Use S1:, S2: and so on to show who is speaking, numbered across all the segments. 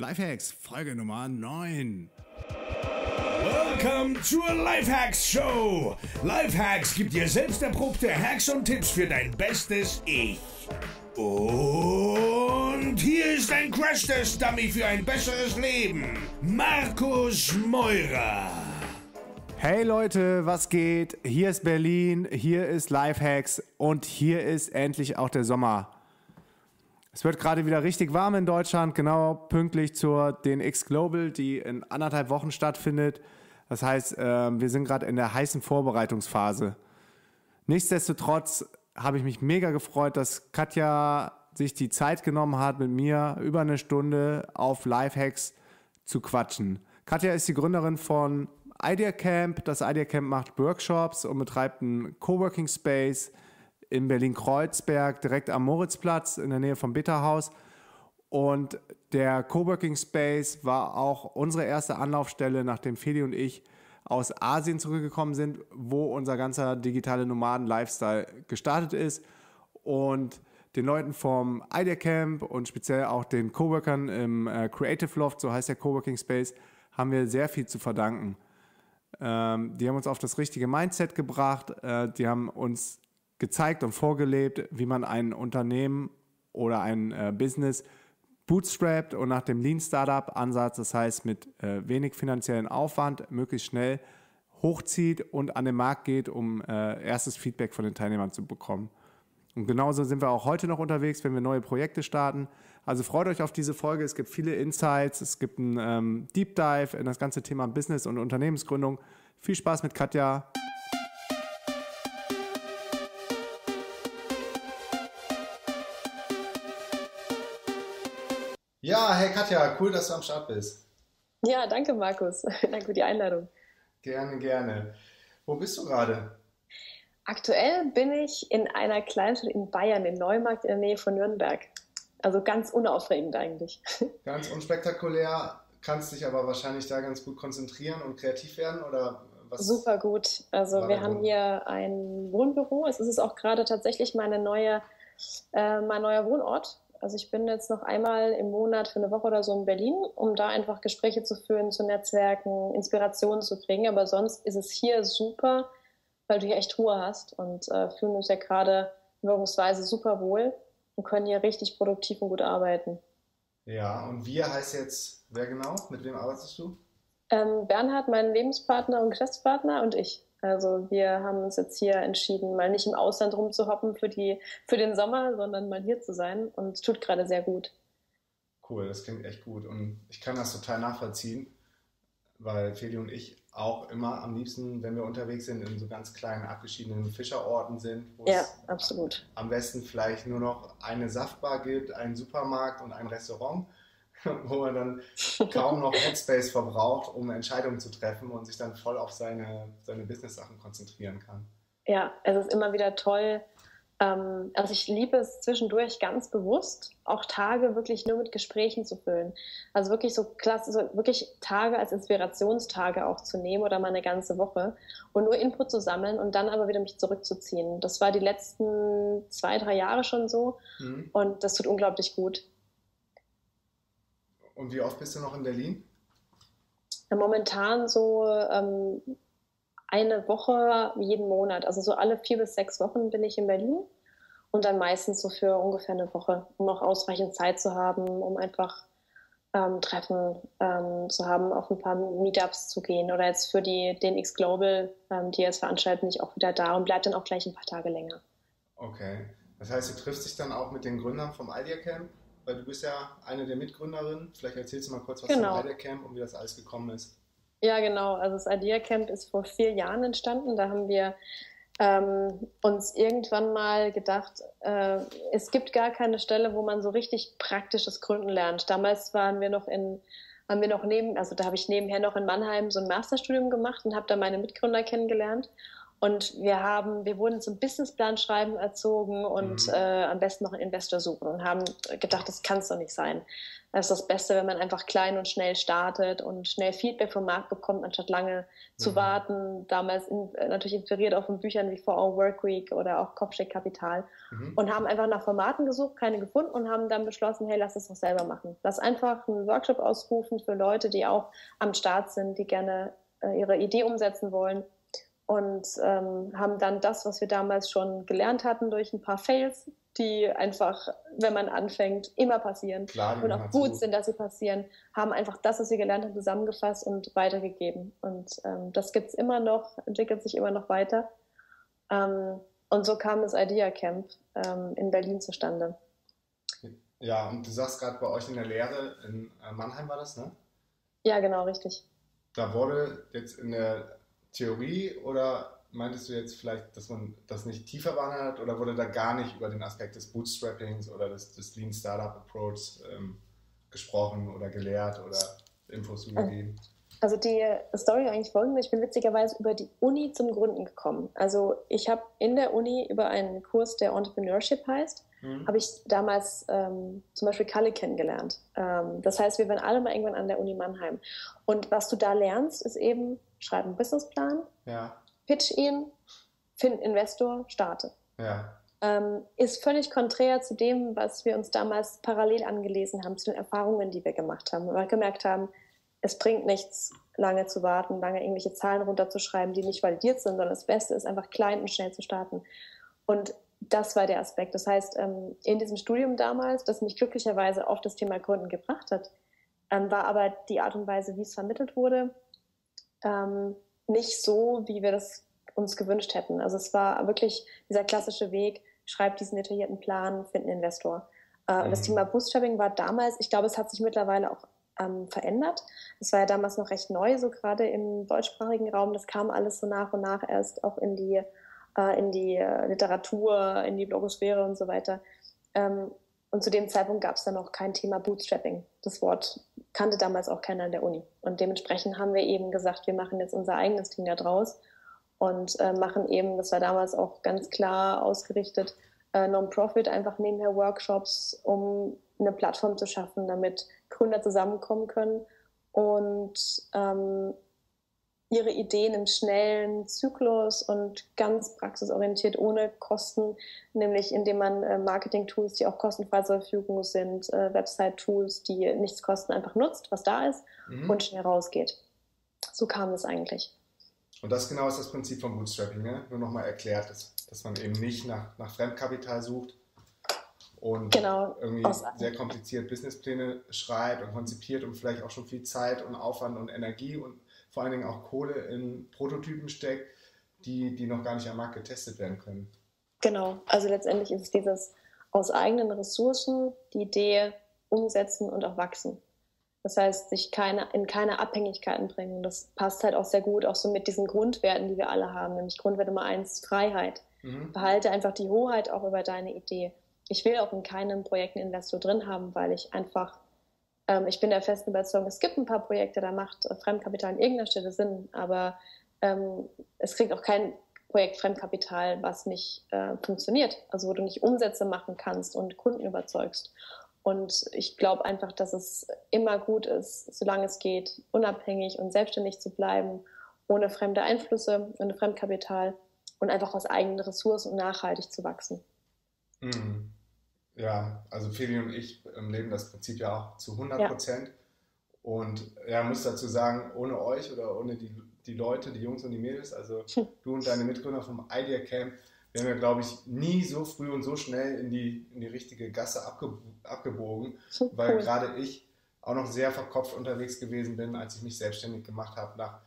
S1: Lifehacks, Folge Nummer 9.
S2: Welcome zur Lifehacks Show. Lifehacks gibt dir selbst erprobte Hacks und Tipps für dein bestes Ich. Und hier ist ein Crash-Test-Dummy für ein besseres Leben. Markus Meurer.
S1: Hey Leute, was geht? Hier ist Berlin, hier ist Lifehacks und hier ist endlich auch der Sommer. Es wird gerade wieder richtig warm in Deutschland, genau pünktlich zur DNX Global, die in anderthalb Wochen stattfindet. Das heißt, ähm, wir sind gerade in der heißen Vorbereitungsphase. Nichtsdestotrotz habe ich mich mega gefreut, dass Katja sich die Zeit genommen hat, mit mir über eine Stunde auf Lifehacks zu quatschen. Katja ist die Gründerin von Idea Camp. Das Idea Camp macht Workshops und betreibt einen Coworking Space in Berlin-Kreuzberg, direkt am Moritzplatz in der Nähe vom Bitterhaus. Und der Coworking Space war auch unsere erste Anlaufstelle, nachdem Feli und ich aus Asien zurückgekommen sind, wo unser ganzer digitale Nomaden-Lifestyle gestartet ist. Und den Leuten vom Idea Camp und speziell auch den Coworkern im äh, Creative Loft, so heißt der Coworking Space, haben wir sehr viel zu verdanken. Ähm, die haben uns auf das richtige Mindset gebracht. Äh, die haben uns gezeigt und vorgelebt, wie man ein Unternehmen oder ein äh, Business bootstrapped und nach dem Lean Startup Ansatz, das heißt mit äh, wenig finanziellen Aufwand, möglichst schnell hochzieht und an den Markt geht, um äh, erstes Feedback von den Teilnehmern zu bekommen. Und genauso sind wir auch heute noch unterwegs, wenn wir neue Projekte starten. Also freut euch auf diese Folge. Es gibt viele Insights, es gibt einen ähm, Deep Dive in das ganze Thema Business und Unternehmensgründung. Viel Spaß mit Katja.
S3: Ja, hey Katja, cool, dass du am Start bist.
S4: Ja, danke Markus. danke für die Einladung.
S3: Gerne, gerne. Wo bist du gerade?
S4: Aktuell bin ich in einer Kleinstadt in Bayern, in Neumarkt in der Nähe von Nürnberg. Also ganz unaufregend eigentlich.
S3: Ganz unspektakulär, kannst dich aber wahrscheinlich da ganz gut konzentrieren und kreativ werden oder was?
S4: Super gut. Also wir haben hier ein Wohnbüro. Es ist auch gerade tatsächlich meine neue, äh, mein neuer Wohnort. Also ich bin jetzt noch einmal im Monat für eine Woche oder so in Berlin, um da einfach Gespräche zu führen, zu Netzwerken, Inspirationen zu kriegen. Aber sonst ist es hier super, weil du hier echt Ruhe hast und äh, fühlen uns ja gerade wirkungsweise super wohl und können hier richtig produktiv und gut arbeiten.
S3: Ja, und wir heißt jetzt, wer genau? Mit wem arbeitest du?
S4: Ähm, Bernhard, mein Lebenspartner und Geschäftspartner und ich. Also wir haben uns jetzt hier entschieden, mal nicht im Ausland rumzuhoppen für, die, für den Sommer, sondern mal hier zu sein und es tut gerade sehr gut.
S3: Cool, das klingt echt gut und ich kann das total nachvollziehen, weil Feli und ich auch immer am liebsten, wenn wir unterwegs sind, in so ganz kleinen abgeschiedenen Fischerorten sind,
S4: wo ja, es absolut.
S3: am besten vielleicht nur noch eine Saftbar gibt, einen Supermarkt und ein Restaurant wo man dann kaum noch Headspace verbraucht, um Entscheidungen zu treffen und sich dann voll auf seine, seine Business-Sachen konzentrieren kann.
S4: Ja, es ist immer wieder toll. Ähm, also ich liebe es zwischendurch ganz bewusst, auch Tage wirklich nur mit Gesprächen zu füllen. Also wirklich so klasse, so wirklich Tage als Inspirationstage auch zu nehmen oder mal eine ganze Woche und nur Input zu sammeln und dann aber wieder mich zurückzuziehen. Das war die letzten zwei, drei Jahre schon so mhm. und das tut unglaublich gut.
S3: Und wie oft bist du noch in Berlin?
S4: Momentan so ähm, eine Woche jeden Monat. Also so alle vier bis sechs Wochen bin ich in Berlin und dann meistens so für ungefähr eine Woche, um auch ausreichend Zeit zu haben, um einfach ähm, Treffen ähm, zu haben, auf ein paar Meetups zu gehen oder jetzt für die den X Global, ähm, die jetzt veranstalten, bin ich auch wieder da und bleibe dann auch gleich ein paar Tage länger.
S3: Okay. Das heißt, du triffst dich dann auch mit den Gründern vom Idea Camp? Weil du bist ja eine der Mitgründerinnen. Vielleicht erzählst du mal kurz was genau. zum Idea Camp und wie das alles gekommen ist.
S4: Ja, genau. Also das Idea Camp ist vor vier Jahren entstanden. Da haben wir ähm, uns irgendwann mal gedacht, äh, es gibt gar keine Stelle, wo man so richtig praktisches Gründen lernt. Damals waren wir noch in, haben wir noch neben, also da habe ich nebenher noch in Mannheim so ein Masterstudium gemacht und habe da meine Mitgründer kennengelernt. Und wir haben, wir wurden zum Businessplan schreiben erzogen und mhm. äh, am besten noch einen Investor suchen und haben gedacht, das kann es doch nicht sein. Das ist das Beste, wenn man einfach klein und schnell startet und schnell Feedback vom Markt bekommt, anstatt lange mhm. zu warten. Damals in, äh, natürlich inspiriert auch von Büchern wie For Our Work Week oder auch Kopfsteck Kapital mhm. und haben einfach nach Formaten gesucht, keine gefunden und haben dann beschlossen, hey, lass es doch selber machen. Lass einfach einen Workshop ausrufen für Leute, die auch am Start sind, die gerne äh, ihre Idee umsetzen wollen und ähm, haben dann das, was wir damals schon gelernt hatten, durch ein paar Fails, die einfach, wenn man anfängt, immer passieren Klar, und auch gut sind, dass sie passieren, haben einfach das, was wir gelernt haben, zusammengefasst und weitergegeben. Und ähm, das gibt es immer noch, entwickelt sich immer noch weiter. Ähm, und so kam das Idea Camp ähm, in Berlin zustande.
S1: Ja, und du sagst gerade bei euch in der Lehre, in äh, Mannheim war das, ne?
S4: Ja, genau, richtig.
S1: Da wurde jetzt in der Theorie oder meintest du jetzt vielleicht, dass man das nicht tiefer behandelt hat oder wurde da gar nicht über den Aspekt des Bootstrappings oder des, des Lean Startup Approach ähm, gesprochen oder gelehrt oder Infos gegeben?
S4: Also die Story eigentlich folgende, ich bin witzigerweise über die Uni zum Gründen gekommen. Also ich habe in der Uni über einen Kurs, der Entrepreneurship heißt, mhm. habe ich damals ähm, zum Beispiel Kalle kennengelernt. Ähm, das heißt, wir waren alle mal irgendwann an der Uni Mannheim. Und was du da lernst, ist eben, schreib einen Businessplan, ja. pitch ihn, find Investor, starte. Ja. Ähm, ist völlig konträr zu dem, was wir uns damals parallel angelesen haben, zu den Erfahrungen, die wir gemacht haben. Weil wir gemerkt haben, es bringt nichts, lange zu warten, lange irgendwelche Zahlen runterzuschreiben, die nicht validiert sind, sondern das Beste ist einfach klein und schnell zu starten. Und das war der Aspekt. Das heißt, ähm, in diesem Studium damals, das mich glücklicherweise auf das Thema Kunden gebracht hat, ähm, war aber die Art und Weise, wie es vermittelt wurde, ähm, nicht so, wie wir das uns gewünscht hätten. Also es war wirklich dieser klassische Weg, schreib diesen detaillierten Plan, find einen Investor. Äh, mhm. Das Thema Bootstrapping war damals, ich glaube, es hat sich mittlerweile auch ähm, verändert. Das war ja damals noch recht neu, so gerade im deutschsprachigen Raum. Das kam alles so nach und nach erst auch in die, äh, in die äh, Literatur, in die Blogosphäre und so weiter. Ähm, und zu dem Zeitpunkt gab es dann noch kein Thema Bootstrapping. Das Wort kannte damals auch keiner in der Uni. Und dementsprechend haben wir eben gesagt, wir machen jetzt unser eigenes Ding da draus und äh, machen eben, das war damals auch ganz klar ausgerichtet, äh, Non-Profit, einfach nebenher Workshops, um eine Plattform zu schaffen, damit Gründer zusammenkommen können und ähm, ihre Ideen im schnellen Zyklus und ganz praxisorientiert ohne Kosten, nämlich indem man äh, Marketing-Tools, die auch kostenfrei zur Verfügung sind, äh, Website-Tools, die nichts kosten, einfach nutzt, was da ist mhm. und schnell rausgeht. So kam es eigentlich.
S1: Und das genau ist das Prinzip von Bootstrapping, ne? nur nochmal erklärt, dass, dass man eben nicht nach, nach Fremdkapital sucht, und genau, irgendwie sehr kompliziert Businesspläne schreibt und konzipiert und vielleicht auch schon viel Zeit und Aufwand und Energie und vor allen Dingen auch Kohle in Prototypen steckt, die, die noch gar nicht am Markt getestet werden können.
S4: Genau, also letztendlich ist es dieses aus eigenen Ressourcen die Idee umsetzen und auch wachsen. Das heißt, sich keine, in keine Abhängigkeiten bringen. Das passt halt auch sehr gut auch so mit diesen Grundwerten, die wir alle haben, nämlich Grundwert Nummer eins, Freiheit. Mhm. Behalte einfach die Hoheit auch über deine Idee ich will auch in keinem Projekt einen Investor drin haben, weil ich einfach, ähm, ich bin der festen Überzeugung, es gibt ein paar Projekte, da macht Fremdkapital an irgendeiner Stelle Sinn, aber ähm, es kriegt auch kein Projekt Fremdkapital, was nicht äh, funktioniert, also wo du nicht Umsätze machen kannst und Kunden überzeugst. Und ich glaube einfach, dass es immer gut ist, solange es geht, unabhängig und selbstständig zu bleiben, ohne fremde Einflüsse, ohne Fremdkapital und einfach aus eigenen Ressourcen nachhaltig zu wachsen.
S1: Mhm. Ja, also Feli und ich leben das Prinzip ja auch zu 100 Prozent. Ja. Und ja, muss dazu sagen, ohne euch oder ohne die, die Leute, die Jungs und die Mädels, also du und deine Mitgründer vom Idea Camp, wären wir, glaube ich, nie so früh und so schnell in die, in die richtige Gasse abge, abgebogen, weil cool. gerade ich auch noch sehr verkopft unterwegs gewesen bin, als ich mich selbstständig gemacht habe, nach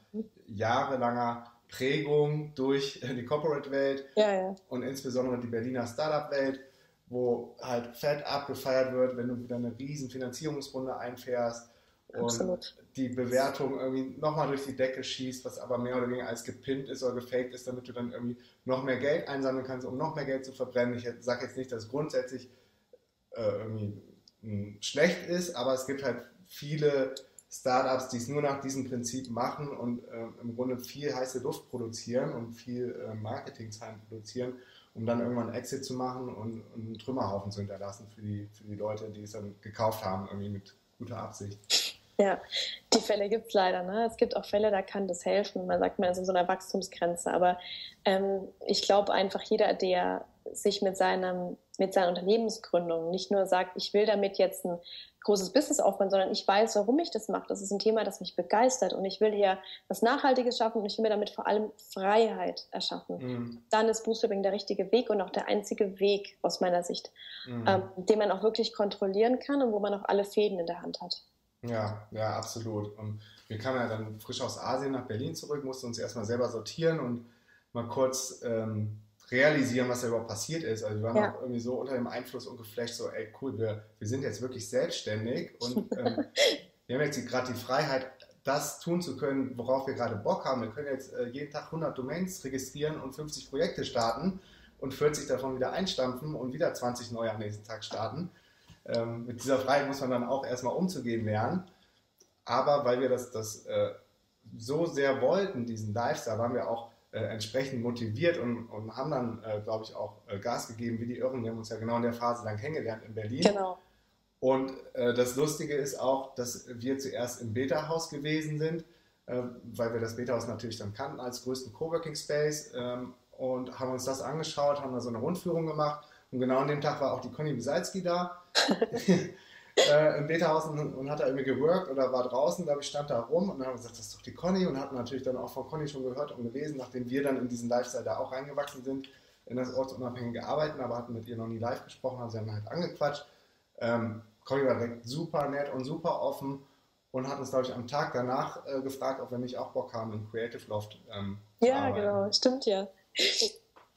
S1: jahrelanger Prägung durch die Corporate-Welt ja, ja. und insbesondere die Berliner Startup-Welt wo halt fett abgefeiert wird, wenn du wieder eine riesen Finanzierungsrunde einfährst und Absolut. die Bewertung irgendwie nochmal durch die Decke schießt, was aber mehr oder weniger als gepinnt ist oder gefaked ist, damit du dann irgendwie noch mehr Geld einsammeln kannst, um noch mehr Geld zu verbrennen. Ich sage jetzt nicht, dass es grundsätzlich äh, irgendwie mh, hm, schlecht ist, aber es gibt halt viele Startups, die es nur nach diesem Prinzip machen und äh, im Grunde viel heiße Luft produzieren und viel äh, Marketingzahlen produzieren, um dann irgendwann Exit zu machen und, und, einen Trümmerhaufen zu hinterlassen für die, für die Leute, die es dann gekauft haben, irgendwie mit guter Absicht.
S4: Ja, die Fälle gibt es leider. Ne? Es gibt auch Fälle, da kann das helfen. Man sagt, man ist in so einer Wachstumsgrenze. Aber ähm, ich glaube einfach, jeder, der sich mit, seinem, mit seiner Unternehmensgründung nicht nur sagt, ich will damit jetzt ein großes Business aufbauen, sondern ich weiß, warum ich das mache. Das ist ein Thema, das mich begeistert und ich will hier was Nachhaltiges schaffen und ich will mir damit vor allem Freiheit erschaffen. Mhm. Dann ist Bootstrapping der richtige Weg und auch der einzige Weg aus meiner Sicht, mhm. ähm, den man auch wirklich kontrollieren kann und wo man auch alle Fäden in der Hand hat.
S1: Ja, ja, absolut. Und wir kamen ja dann frisch aus Asien nach Berlin zurück, mussten uns erstmal selber sortieren und mal kurz ähm, realisieren, was da überhaupt passiert ist. Also wir waren ja. auch irgendwie so unter dem Einfluss und geflasht, so, ey, cool, wir, wir sind jetzt wirklich selbstständig und ähm, wir haben jetzt gerade die Freiheit, das tun zu können, worauf wir gerade Bock haben. Wir können jetzt äh, jeden Tag 100 Domains registrieren und 50 Projekte starten und 40 davon wieder einstampfen und wieder 20 neue am nächsten Tag starten. Ähm, mit dieser Freiheit muss man dann auch erstmal umzugehen lernen. Aber weil wir das, das äh, so sehr wollten, diesen Lifestyle, waren wir auch entsprechend motiviert und, und haben dann, äh, glaube ich, auch äh, Gas gegeben wie die Irren. Wir haben uns ja genau in der Phase dann kennengelernt in Berlin.
S4: Genau.
S1: Und äh, das Lustige ist auch, dass wir zuerst im Beta-Haus gewesen sind, äh, weil wir das Beta-Haus natürlich dann kannten als größten Coworking Space ähm, und haben uns das angeschaut, haben da so eine Rundführung gemacht. Und genau an dem Tag war auch die Conny Besalski da. äh, im Beta-Haus und, und, hat da irgendwie geworkt oder war draußen, glaube ich, stand da rum und dann haben wir gesagt, das ist doch die Conny und hatten natürlich dann auch von Conny schon gehört und gelesen, nachdem wir dann in diesen Lifestyle da auch reingewachsen sind, in das ortsunabhängige Arbeiten, aber hatten mit ihr noch nie live gesprochen, haben sie dann halt angequatscht. Ähm, Conny war direkt super nett und super offen und hat uns, glaube ich, am Tag danach äh, gefragt, ob wir nicht auch Bock haben, im Creative Loft ähm,
S4: Ja, genau, stimmt ja.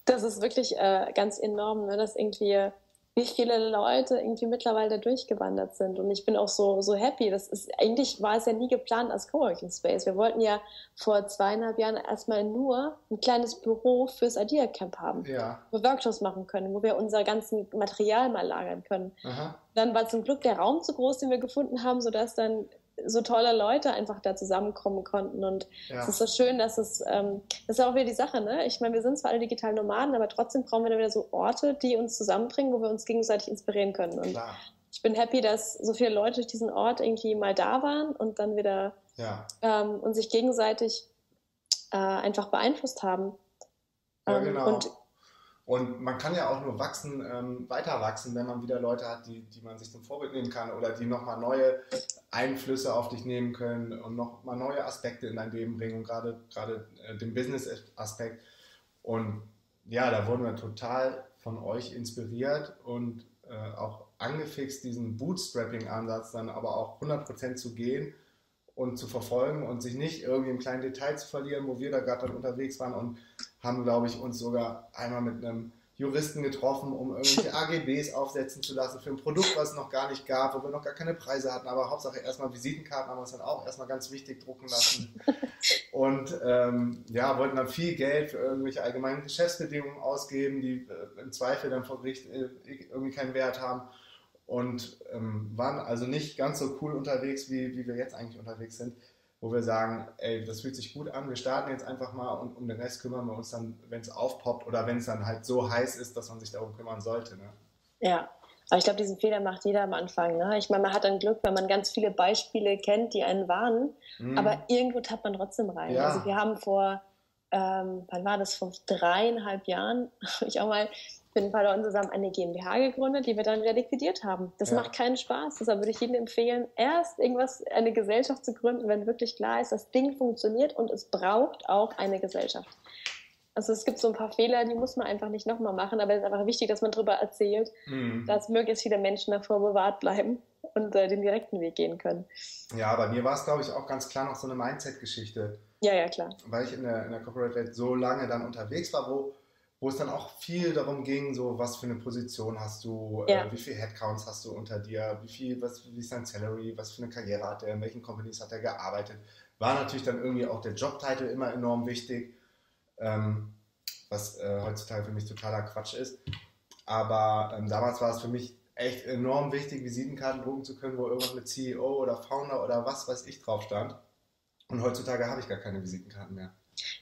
S4: Das ist wirklich äh, ganz enorm, ne, dass irgendwie wie viele Leute irgendwie mittlerweile da durchgewandert sind. Und ich bin auch so, so happy. Das ist, eigentlich war es ja nie geplant als Coworking Space. Wir wollten ja vor zweieinhalb Jahren erstmal nur ein kleines Büro fürs Idea Camp haben.
S1: Ja.
S4: Wo wir Workshops machen können, wo wir unser ganzes Material mal lagern können. Aha. Dann war zum Glück der Raum zu groß, den wir gefunden haben, sodass dann so tolle Leute einfach da zusammenkommen konnten. Und ja. es ist so schön, dass es, ähm, das ist auch wieder die Sache, ne? Ich meine, wir sind zwar alle digital Nomaden, aber trotzdem brauchen wir da wieder so Orte, die uns zusammenbringen, wo wir uns gegenseitig inspirieren können. Und Klar. ich bin happy, dass so viele Leute durch diesen Ort irgendwie mal da waren und dann wieder
S1: ja.
S4: ähm, und sich gegenseitig äh, einfach beeinflusst haben.
S1: Ja, ähm, genau. Und und man kann ja auch nur wachsen, ähm, weiter wachsen, wenn man wieder Leute hat, die, die man sich zum Vorbild nehmen kann oder die nochmal neue Einflüsse auf dich nehmen können und nochmal neue Aspekte in dein Leben bringen und gerade, gerade äh, den Business-Aspekt. Und ja, da wurden wir total von euch inspiriert und äh, auch angefixt, diesen Bootstrapping-Ansatz dann aber auch 100% zu gehen und zu verfolgen und sich nicht irgendwie im kleinen Detail zu verlieren, wo wir da gerade unterwegs waren und haben, glaube ich, uns sogar einmal mit einem Juristen getroffen, um irgendwelche AGBs aufsetzen zu lassen für ein Produkt, was es noch gar nicht gab, wo wir noch gar keine Preise hatten, aber Hauptsache erstmal Visitenkarten haben wir uns dann auch erstmal ganz wichtig drucken lassen. Und ähm, ja, wollten dann viel Geld für irgendwelche allgemeinen Geschäftsbedingungen ausgeben, die äh, im Zweifel dann vor Gericht äh, irgendwie keinen Wert haben. Und ähm, waren also nicht ganz so cool unterwegs, wie, wie wir jetzt eigentlich unterwegs sind, wo wir sagen, ey, das fühlt sich gut an, wir starten jetzt einfach mal und um den Rest kümmern wir uns dann, wenn es aufpoppt oder wenn es dann halt so heiß ist, dass man sich darum kümmern sollte. Ne?
S4: Ja, aber ich glaube, diesen Fehler macht jeder am Anfang. Ne? Ich meine, man hat dann Glück, wenn man ganz viele Beispiele kennt, die einen warnen, mhm. aber irgendwo tappt man trotzdem rein. Ja. Also wir haben vor, ähm, wann war das, vor dreieinhalb Jahren, ich auch mal ein paar Leuten zusammen eine GmbH gegründet, die wir dann wieder liquidiert haben. Das ja. macht keinen Spaß. Deshalb würde ich jedem empfehlen, erst irgendwas, eine Gesellschaft zu gründen, wenn wirklich klar ist, das Ding funktioniert und es braucht auch eine Gesellschaft. Also es gibt so ein paar Fehler, die muss man einfach nicht nochmal machen, aber es ist einfach wichtig, dass man darüber erzählt, mhm. dass möglichst viele Menschen davor bewahrt bleiben und äh, den direkten Weg gehen können.
S1: Ja, bei mir war es, glaube ich, auch ganz klar noch so eine Mindset-Geschichte.
S4: Ja, ja, klar.
S1: Weil ich in der, in der Corporate-Welt so lange dann unterwegs war, wo wo es dann auch viel darum ging, so was für eine Position hast du, äh, ja. äh, wie viele Headcounts hast du unter dir, wie viel, was, wie ist dein Salary, was für eine Karriere hat er, in welchen Companies hat er gearbeitet. War natürlich dann irgendwie auch der Jobtitel immer enorm wichtig, ähm, was äh, heutzutage für mich totaler Quatsch ist. Aber ähm, damals war es für mich echt enorm wichtig, Visitenkarten drucken zu können, wo irgendwas mit CEO oder Founder oder was weiß ich drauf stand. Und heutzutage habe ich gar keine Visitenkarten mehr.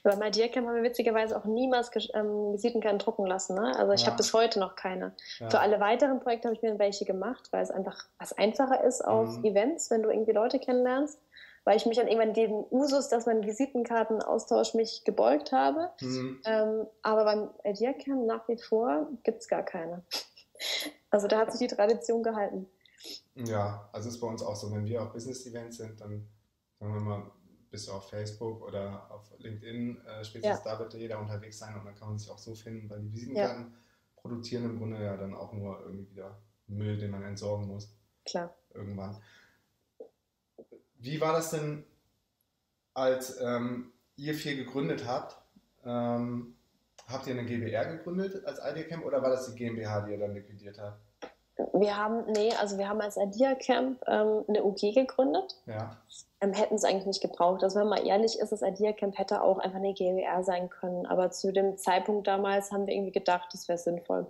S4: Bei MyDearCamp haben wir witzigerweise auch niemals ähm, Visitenkarten drucken lassen. Ne? Also ich ja. habe bis heute noch keine. Ja. Für alle weiteren Projekte habe ich mir welche gemacht, weil es einfach was einfacher ist auf mhm. Events, wenn du irgendwie Leute kennenlernst. Weil ich mich dann irgendwann den Usus, dass man Visitenkartenaustausch mich gebeugt habe. Mhm. Ähm, aber beim IdeaCamp nach wie vor gibt es gar keine. Also da hat sich die Tradition gehalten.
S1: Ja, also ist bei uns auch so, wenn wir auf Business-Events sind, dann sagen wir mal, bist du auf Facebook oder auf LinkedIn, äh, spätestens ja. da wird jeder unterwegs sein und dann kann man sich auch so finden, weil die Visitenkarten ja. produzieren im Grunde ja dann auch nur irgendwie wieder Müll, den man entsorgen muss.
S4: Klar.
S1: Irgendwann. Wie war das denn, als ähm, ihr vier gegründet habt? Ähm, habt ihr eine GBR gegründet als Ideacamp oder war das die GmbH, die ihr dann liquidiert habt?
S4: Wir haben, nee, also wir haben als Idea Camp ähm, eine UG gegründet.
S1: Ja.
S4: Ähm, hätten es eigentlich nicht gebraucht. Also wenn man ehrlich ist, das Idea Camp hätte auch einfach eine GmbR sein können. Aber zu dem Zeitpunkt damals haben wir irgendwie gedacht, das wäre sinnvoll.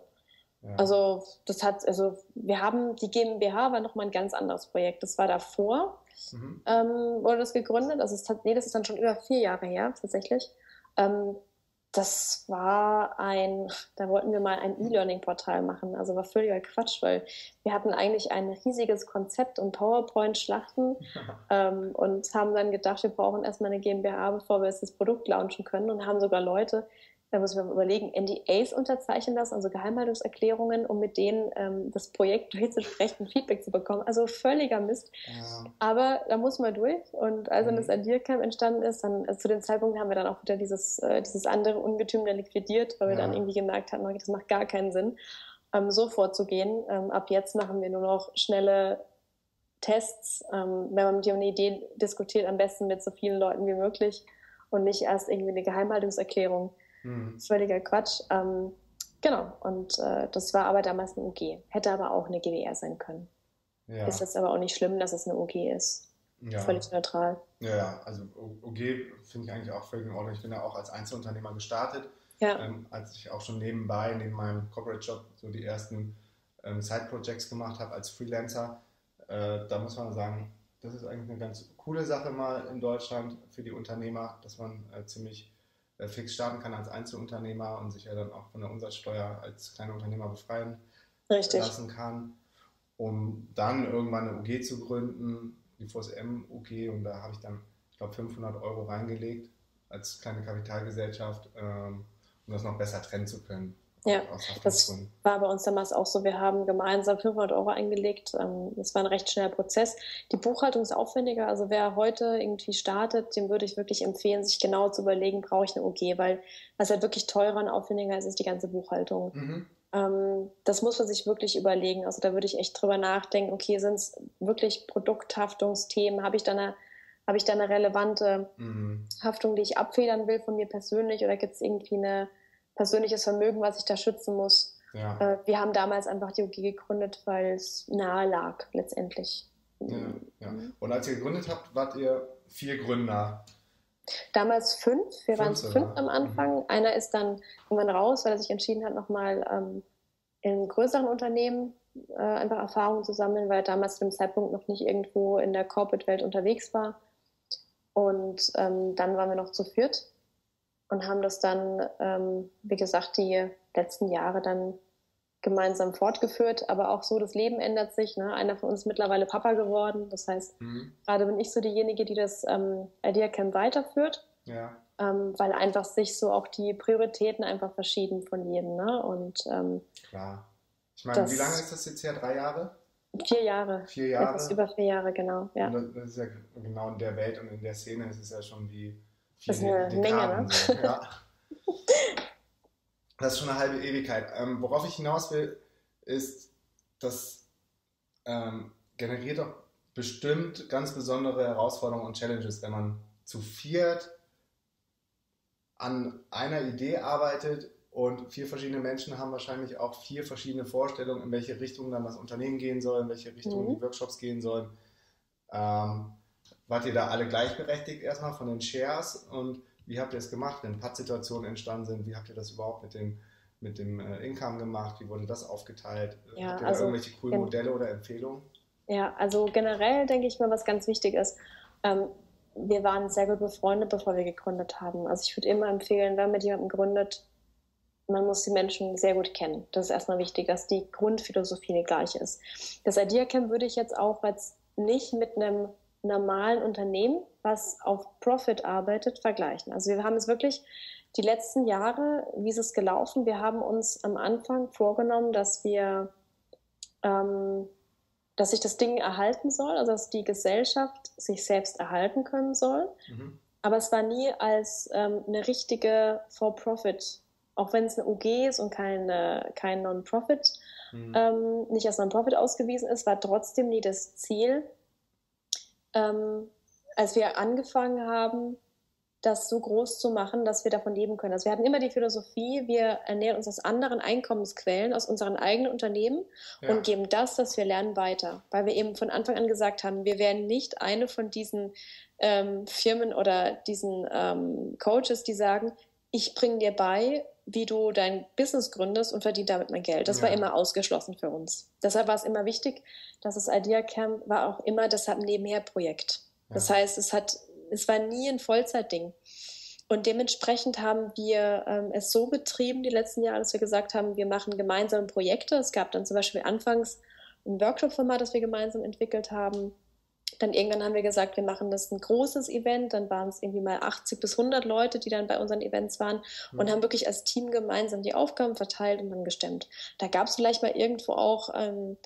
S4: Ja. Also das hat, also wir haben, die GmbH war nochmal ein ganz anderes Projekt. Das war davor, mhm. ähm, wurde das gegründet. Also es hat, nee, das ist dann schon über vier Jahre her, tatsächlich. Ähm, das war ein, da wollten wir mal ein E-Learning-Portal machen. Also war völliger Quatsch, weil wir hatten eigentlich ein riesiges Konzept und PowerPoint-Schlachten ähm, und haben dann gedacht, wir brauchen erstmal eine GmbH, bevor wir jetzt das Produkt launchen können und haben sogar Leute da muss man überlegen, NDAs unterzeichnen lassen, also Geheimhaltungserklärungen, um mit denen ähm, das Projekt durchzusprechen, Feedback zu bekommen. Also völliger Mist. Ja. Aber da muss man durch. Und als dann mhm. das Adiercamp entstanden ist, dann also zu dem Zeitpunkt haben wir dann auch wieder dieses, äh, dieses andere Ungetüm liquidiert, weil wir ja. dann irgendwie gemerkt hatten, das macht gar keinen Sinn, ähm, so vorzugehen. Ähm, ab jetzt machen wir nur noch schnelle Tests, ähm, wenn man mit eine Idee diskutiert, am besten mit so vielen Leuten wie möglich und nicht erst irgendwie eine Geheimhaltungserklärung Mhm. Völliger Quatsch. Ähm, genau, und äh, das war aber damals eine UG. Hätte aber auch eine GWR sein können. Ja. Ist jetzt aber auch nicht schlimm, dass es eine UG ist. Ja. Völlig neutral.
S1: Ja, ja, also UG finde ich eigentlich auch völlig in Ordnung. Ich bin ja auch als Einzelunternehmer gestartet.
S4: Ja.
S1: Ähm, als ich auch schon nebenbei, neben meinem Corporate Job, so die ersten ähm, Side-Projects gemacht habe als Freelancer. Äh, da muss man sagen, das ist eigentlich eine ganz coole Sache mal in Deutschland für die Unternehmer, dass man äh, ziemlich fix starten kann als Einzelunternehmer und sich ja dann auch von der Umsatzsteuer als kleiner Unternehmer befreien
S4: Richtig.
S1: lassen kann, um dann irgendwann eine UG zu gründen, die VSM UG und da habe ich dann, ich glaube, 500 Euro reingelegt als kleine Kapitalgesellschaft, ähm, um das noch besser trennen zu können.
S4: Ja, das war bei uns damals auch so. Wir haben gemeinsam 500 Euro eingelegt. Ähm, das war ein recht schneller Prozess. Die Buchhaltung ist aufwendiger. Also wer heute irgendwie startet, dem würde ich wirklich empfehlen, sich genau zu überlegen, brauche ich eine OG, weil was halt wirklich teurer und aufwendiger ist, ist die ganze Buchhaltung. Mhm. Ähm, das muss man sich wirklich überlegen. Also da würde ich echt drüber nachdenken, okay, sind es wirklich Produkthaftungsthemen? Habe ich da eine habe ich da eine relevante mhm. Haftung, die ich abfedern will von mir persönlich oder gibt es irgendwie eine persönliches Vermögen, was ich da schützen muss. Ja. Äh, wir haben damals einfach die OG gegründet, weil es nahe lag letztendlich.
S1: Ja, ja. Und als ihr gegründet habt, wart ihr vier Gründer.
S4: Damals fünf. Wir fünf waren fünf am Anfang. Mhm. Einer ist dann irgendwann raus, weil er sich entschieden hat, nochmal ähm, in größeren Unternehmen äh, einfach Erfahrungen zu sammeln, weil er damals zu dem Zeitpunkt noch nicht irgendwo in der Corporate-Welt unterwegs war. Und ähm, dann waren wir noch zu viert und haben das dann, ähm, wie gesagt, die letzten Jahre dann gemeinsam fortgeführt, aber auch so, das Leben ändert sich. Ne? Einer von uns ist mittlerweile Papa geworden. Das heißt, mhm. gerade bin ich so diejenige, die das ähm, Idea Camp weiterführt.
S1: Ja.
S4: Ähm, weil einfach sich so auch die Prioritäten einfach verschieden von jedem. Ne? Und, ähm,
S1: Klar. Ich meine, wie lange ist das jetzt her? Drei Jahre?
S4: Vier Jahre.
S1: Vier Jahre?
S4: Etwas über vier Jahre, genau. Ja.
S1: Und das ist ja genau in der Welt und in der Szene ist es ja schon wie
S4: das ist eine Menge, ne?
S1: Ja. Das ist schon eine halbe Ewigkeit. Ähm, worauf ich hinaus will, ist, das ähm, generiert doch bestimmt ganz besondere Herausforderungen und Challenges, wenn man zu viert an einer Idee arbeitet und vier verschiedene Menschen haben wahrscheinlich auch vier verschiedene Vorstellungen, in welche Richtung dann das Unternehmen gehen soll, in welche Richtung mhm. die Workshops gehen sollen. Ähm, wart ihr da alle gleichberechtigt erstmal von den Shares und wie habt ihr es gemacht, wenn Pattsituationen entstanden sind? Wie habt ihr das überhaupt mit den mit dem äh, Income gemacht? Wie wurde das aufgeteilt?
S4: Ja,
S1: Habt ihr
S4: also,
S1: da irgendwelche coolen Modelle oder Empfehlungen?
S4: Ja, also generell denke ich mal, was ganz wichtig ist, ähm, wir waren sehr gut befreundet, bevor wir gegründet haben. Also ich würde immer empfehlen, wenn man mit jemandem gründet, man muss die Menschen sehr gut kennen. Das ist erstmal wichtig, dass die Grundphilosophie die gleiche ist. Das Idea Camp würde ich jetzt auch jetzt nicht mit einem normalen Unternehmen, was auf Profit arbeitet, vergleichen. Also wir haben es wirklich die letzten Jahre, wie ist es gelaufen? Wir haben uns am Anfang vorgenommen, dass wir ähm, dass sich das Ding erhalten soll, also dass die Gesellschaft sich selbst erhalten können soll. Mhm. Aber es war nie als ähm, eine richtige For-Profit, auch wenn es eine UG ist und keine, kein Non-Profit, mhm. ähm, nicht als Non-Profit ausgewiesen ist, war trotzdem nie das Ziel. Ähm, als wir angefangen haben, das so groß zu machen, dass wir davon leben können. Also wir hatten immer die Philosophie, wir ernähren uns aus anderen Einkommensquellen, aus unseren eigenen Unternehmen ja. und geben das, was wir lernen, weiter. Weil wir eben von Anfang an gesagt haben, wir werden nicht eine von diesen ähm, Firmen oder diesen ähm, Coaches, die sagen, ich bringe dir bei, wie du dein Business gründest und verdient damit mein Geld. Das ja. war immer ausgeschlossen für uns. Deshalb war es immer wichtig, dass das Idea Camp war auch immer deshalb ein Nebenher-Projekt. Ja. Das heißt, es hat es war nie ein Vollzeitding. Und dementsprechend haben wir ähm, es so betrieben die letzten Jahre, dass wir gesagt haben, wir machen gemeinsame Projekte. Es gab dann zum Beispiel anfangs ein Workshop-Format, das wir gemeinsam entwickelt haben. Dann irgendwann haben wir gesagt, wir machen das ein großes Event. Dann waren es irgendwie mal 80 bis 100 Leute, die dann bei unseren Events waren mhm. und haben wirklich als Team gemeinsam die Aufgaben verteilt und dann gestemmt. Da gab es vielleicht mal irgendwo auch ähm,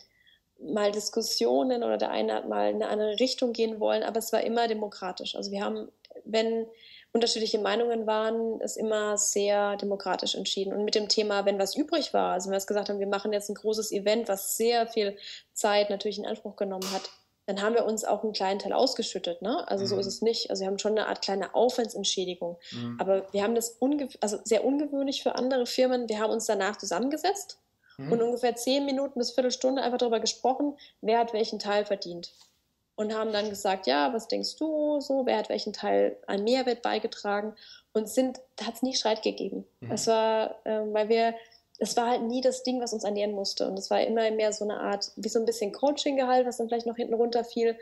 S4: mal Diskussionen oder der eine hat mal in eine andere Richtung gehen wollen, aber es war immer demokratisch. Also wir haben, wenn unterschiedliche Meinungen waren, es immer sehr demokratisch entschieden. Und mit dem Thema, wenn was übrig war, also wenn wir es gesagt haben, wir machen jetzt ein großes Event, was sehr viel Zeit natürlich in Anspruch genommen hat, dann haben wir uns auch einen kleinen Teil ausgeschüttet. Ne? Also mhm. so ist es nicht. Also wir haben schon eine Art kleine Aufwandsentschädigung. Mhm. Aber wir haben das also sehr ungewöhnlich für andere Firmen. Wir haben uns danach zusammengesetzt mhm. und ungefähr zehn Minuten bis Viertelstunde einfach darüber gesprochen, wer hat welchen Teil verdient. Und haben dann gesagt, ja, was denkst du so, wer hat welchen Teil an Mehrwert beigetragen und sind, da hat es nie Streit gegeben. Mhm. Es war, äh, weil wir, es war halt nie das Ding, was uns ernähren musste. Und es war immer mehr so eine Art, wie so ein bisschen Coaching-Gehalt, was dann vielleicht noch hinten runterfiel.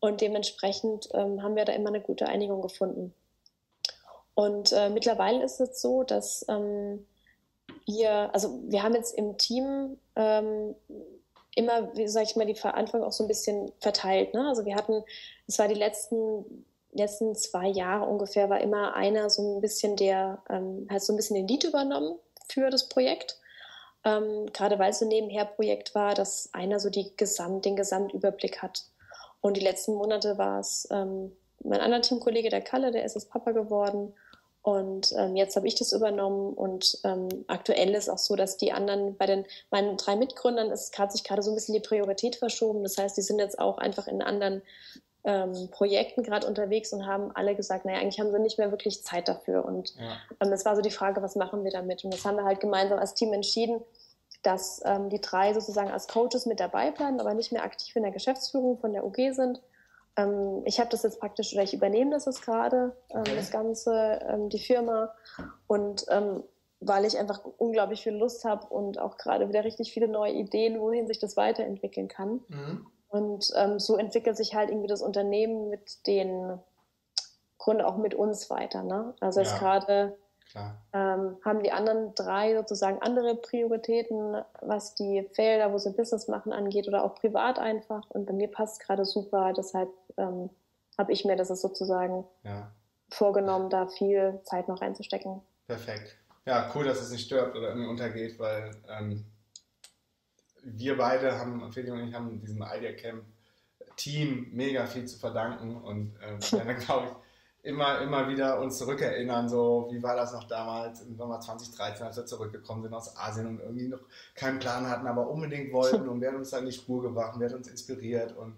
S4: Und dementsprechend ähm, haben wir da immer eine gute Einigung gefunden. Und äh, mittlerweile ist es so, dass ähm, wir, also wir haben jetzt im Team ähm, immer, wie sage ich mal, die Verantwortung auch so ein bisschen verteilt. Ne? Also wir hatten, es war die letzten letzten zwei Jahre ungefähr war immer einer so ein bisschen der, ähm, hat so ein bisschen den Lied übernommen für das Projekt. Ähm, gerade weil es so ein Nebenher-Projekt war, dass einer so die Gesamt, den Gesamtüberblick hat. Und die letzten Monate war es ähm, mein anderer Teamkollege, der Kalle, der ist jetzt Papa geworden. Und ähm, jetzt habe ich das übernommen und ähm, aktuell ist auch so, dass die anderen, bei den meinen drei Mitgründern ist, hat sich gerade so ein bisschen die Priorität verschoben. Das heißt, die sind jetzt auch einfach in anderen ähm, Projekten gerade unterwegs und haben alle gesagt, naja, eigentlich haben sie nicht mehr wirklich Zeit dafür. Und ja. ähm, es war so die Frage, was machen wir damit? Und das haben wir halt gemeinsam als Team entschieden, dass ähm, die drei sozusagen als Coaches mit dabei bleiben, aber nicht mehr aktiv in der Geschäftsführung von der UG sind ähm, ich habe das jetzt praktisch, oder ich übernehme das jetzt gerade, ähm, das Ganze, ähm, die Firma. Und ähm, weil ich einfach unglaublich viel Lust habe und auch gerade wieder richtig viele neue Ideen, wohin sich das weiterentwickeln kann. Mhm. Und ähm, so entwickelt sich halt irgendwie das Unternehmen mit den Kunden auch mit uns weiter. Ne? Also ja. jetzt gerade ähm, haben die anderen drei sozusagen andere Prioritäten, was die Felder, wo sie Business machen angeht oder auch privat einfach. Und bei mir passt es gerade super. Deshalb ähm, habe ich mir das sozusagen ja. vorgenommen, da viel Zeit noch reinzustecken.
S1: Perfekt. Ja, cool, dass es nicht stirbt oder irgendwie untergeht, weil ähm, wir beide haben, Feli und ich haben diesem Idea Camp Team mega viel zu verdanken und ähm, dann glaube ich, immer, immer wieder uns zurückerinnern, so wie war das noch damals im Sommer 2013, als wir zurückgekommen sind aus Asien und irgendwie noch keinen Plan hatten, aber unbedingt wollten und wer hat uns dann die Spur gebracht, wer hat uns inspiriert und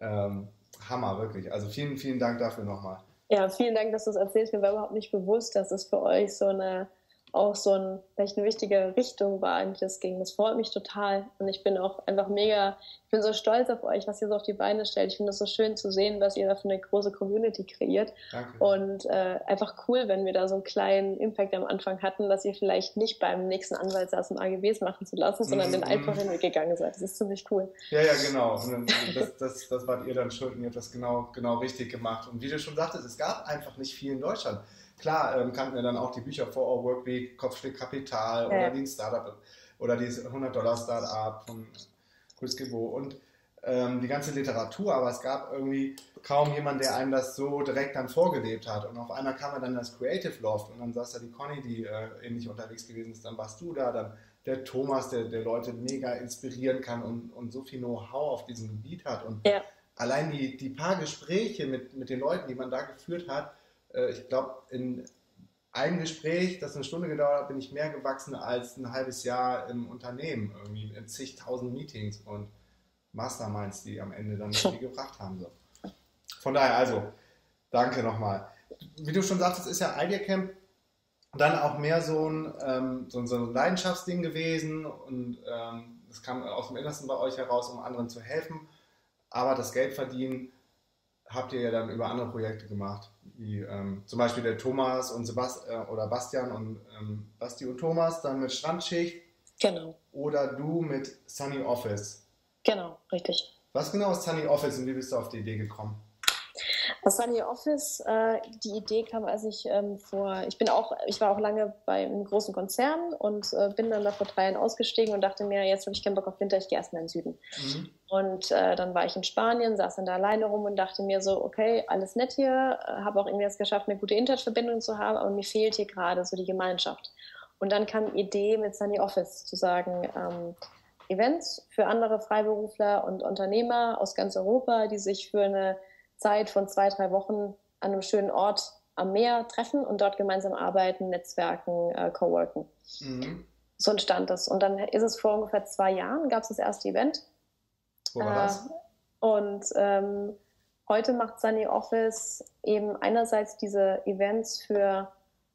S1: ähm, Hammer, wirklich. Also vielen, vielen Dank dafür nochmal.
S4: Ja, vielen Dank, dass du es erzählst. Mir war überhaupt nicht bewusst, dass es für euch so eine auch so ein, vielleicht eine wichtige Richtung war, in die das ging. Das freut mich total. Und ich bin auch einfach mega, ich bin so stolz auf euch, was ihr so auf die Beine stellt. Ich finde es so schön zu sehen, was ihr da für eine große Community kreiert. Danke. Und äh, einfach cool, wenn wir da so einen kleinen Impact am Anfang hatten, dass ihr vielleicht nicht beim nächsten Anwalt saß, um AGBs machen zu lassen, sondern mhm. den einfach hingegangen seid. Das ist ziemlich cool.
S1: Ja, ja, genau. Und das, das, das wart ihr dann schuld und ihr habt das genau, genau richtig gemacht. Und wie du schon sagtest, es gab einfach nicht viel in Deutschland. Klar ähm, kannten wir dann auch die Bücher vor Our Workweek, Kopfschläg Kapital ja. oder die Startup oder die 100 Dollar Startup von Chris Gibo und ähm, die ganze Literatur, aber es gab irgendwie kaum jemand, der einem das so direkt dann vorgelebt hat. Und auf einmal kam er dann das Creative Loft und dann saß da die Conny, die äh, ähnlich unterwegs gewesen ist, dann warst du da, dann der Thomas, der, der Leute mega inspirieren kann und, und so viel Know-how auf diesem Gebiet hat. Und ja. allein die, die paar Gespräche mit, mit den Leuten, die man da geführt hat, äh, ich glaube, in einem Gespräch, das eine Stunde gedauert hat, bin ich mehr gewachsen als ein halbes Jahr im Unternehmen, irgendwie in zigtausend Meetings und Masterminds, die am Ende dann viel gebracht haben. So. Von daher, also, danke nochmal. Wie du schon sagtest, ist ja Idea Camp dann auch mehr so ein, ähm, so, so ein Leidenschaftsding gewesen und ähm, das kam aus dem Innersten bei euch heraus, um anderen zu helfen. Aber das Geld verdienen habt ihr ja dann über andere Projekte gemacht, wie ähm, zum Beispiel der Thomas und Sebast äh, oder Bastian und ähm, Basti und Thomas dann mit Strandschicht.
S4: Genau.
S1: Oder du mit Sunny Office.
S4: Genau, richtig.
S1: Was genau ist Sunny Office und wie bist du auf die Idee gekommen?
S4: Das Sunny Office, äh, die Idee kam, als ich ähm, vor, ich bin auch, ich war auch lange bei einem großen Konzern und äh, bin dann da vor drei Jahren ausgestiegen und dachte mir, jetzt habe ich keinen Bock auf Winter, ich gehe erstmal in den Süden. Mhm. Und äh, dann war ich in Spanien, saß dann da alleine rum und dachte mir so, okay, alles nett hier, äh, habe auch irgendwie es geschafft, eine gute Internetverbindung zu haben, aber mir fehlt hier gerade so die Gemeinschaft. Und dann kam die Idee mit Sunny Office zu sagen, ähm, Events für andere Freiberufler und Unternehmer aus ganz Europa, die sich für eine Zeit von zwei, drei Wochen an einem schönen Ort am Meer treffen und dort gemeinsam arbeiten, netzwerken, äh, coworken. Mhm. So entstand das. Und dann ist es vor ungefähr zwei Jahren, gab es das erste Event.
S1: Wo war äh, das?
S4: Und ähm, heute macht Sunny Office eben einerseits diese Events für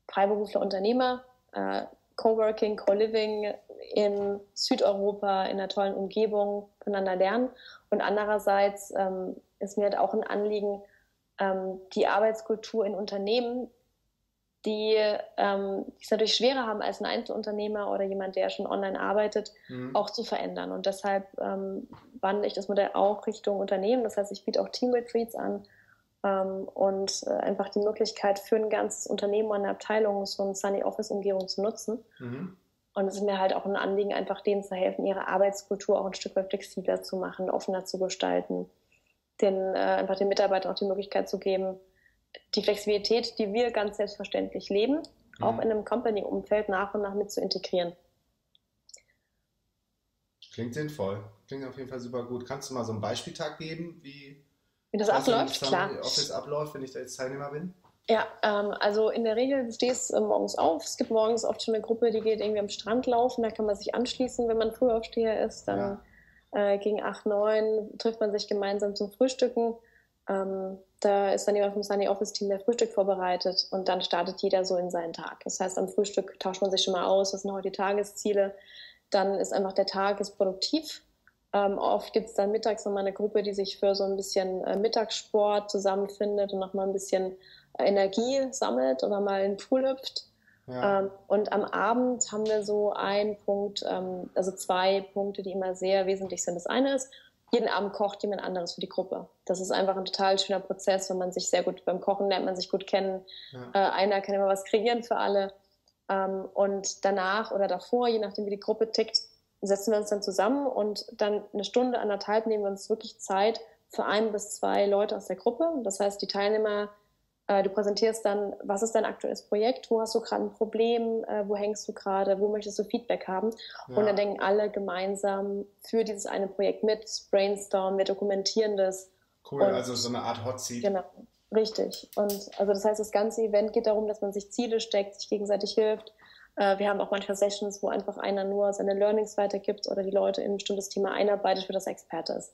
S4: Freiberufler, Unternehmer, äh, Coworking, Co-Living in Südeuropa in einer tollen Umgebung voneinander lernen und andererseits ähm, ist mir halt auch ein Anliegen, ähm, die Arbeitskultur in Unternehmen, die ähm, es natürlich schwerer haben als ein Einzelunternehmer oder jemand, der schon online arbeitet, mhm. auch zu verändern. Und deshalb ähm, wandle ich das Modell auch Richtung Unternehmen. Das heißt, ich biete auch Team-Retreats an ähm, und äh, einfach die Möglichkeit für ein ganzes Unternehmen oder eine Abteilung so eine Sunny Office-Umgebung zu nutzen. Mhm. Und es ist mir halt auch ein Anliegen, einfach denen zu helfen, ihre Arbeitskultur auch ein Stück weit flexibler zu machen, offener zu gestalten, den, äh, einfach den Mitarbeitern auch die Möglichkeit zu geben, die Flexibilität, die wir ganz selbstverständlich leben, mhm. auch in einem Company-Umfeld nach und nach mit zu integrieren.
S1: Klingt sinnvoll. Klingt auf jeden Fall super gut. Kannst du mal so einen Beispieltag geben, wie,
S4: wie das abläuft?
S1: Klar. Office abläuft, wenn ich da jetzt Teilnehmer bin?
S4: Ja, ähm, also in der Regel, du stehst äh, morgens auf. Es gibt morgens oft schon eine Gruppe, die geht irgendwie am Strand laufen. Da kann man sich anschließen, wenn man Frühaufsteher ist. Dann ja äh, gegen 8, 9 trifft man sich gemeinsam zum Frühstücken. Ähm, da ist dann jemand vom Sunny Office Team, der Frühstück vorbereitet und dann startet jeder so in seinen Tag. Das heißt, am Frühstück tauscht man sich schon mal aus, was sind heute die Tagesziele. Dann ist einfach der Tag ist produktiv. Ähm, oft gibt es dann mittags nochmal eine Gruppe, die sich für so ein bisschen äh, Mittagssport zusammenfindet und nochmal ein bisschen äh, Energie sammelt oder mal in den Pool hüpft. Ähm, und am Abend haben wir so einen Punkt, ähm, also zwei Punkte, die immer sehr wesentlich sind. Das eine ist, jeden Abend kocht jemand anderes für die Gruppe. Das ist einfach ein total schöner Prozess, wenn man sich sehr gut beim Kochen lernt, man sich gut kennen. Ja. Äh, einer kann immer was kreieren für alle. Ähm, und danach oder davor, je nachdem wie die Gruppe tickt, setzen wir uns dann zusammen und dann eine Stunde, anderthalb nehmen wir uns wirklich Zeit für ein bis zwei Leute aus der Gruppe. Das heißt, die Teilnehmer du präsentierst dann, was ist dein aktuelles Projekt, wo hast du gerade ein Problem, äh, wo hängst du gerade, wo möchtest du Feedback haben. Ja. Und dann denken alle gemeinsam für dieses eine Projekt mit, brainstormen, wir dokumentieren das.
S1: Cool, und, also so eine Art Hot Seat.
S4: Genau, richtig. Und also das heißt, das ganze Event geht darum, dass man sich Ziele steckt, sich gegenseitig hilft. Äh, wir haben auch manchmal Sessions, wo einfach einer nur seine Learnings weitergibt oder die Leute in ein bestimmtes Thema einarbeitet, für das Experte ist.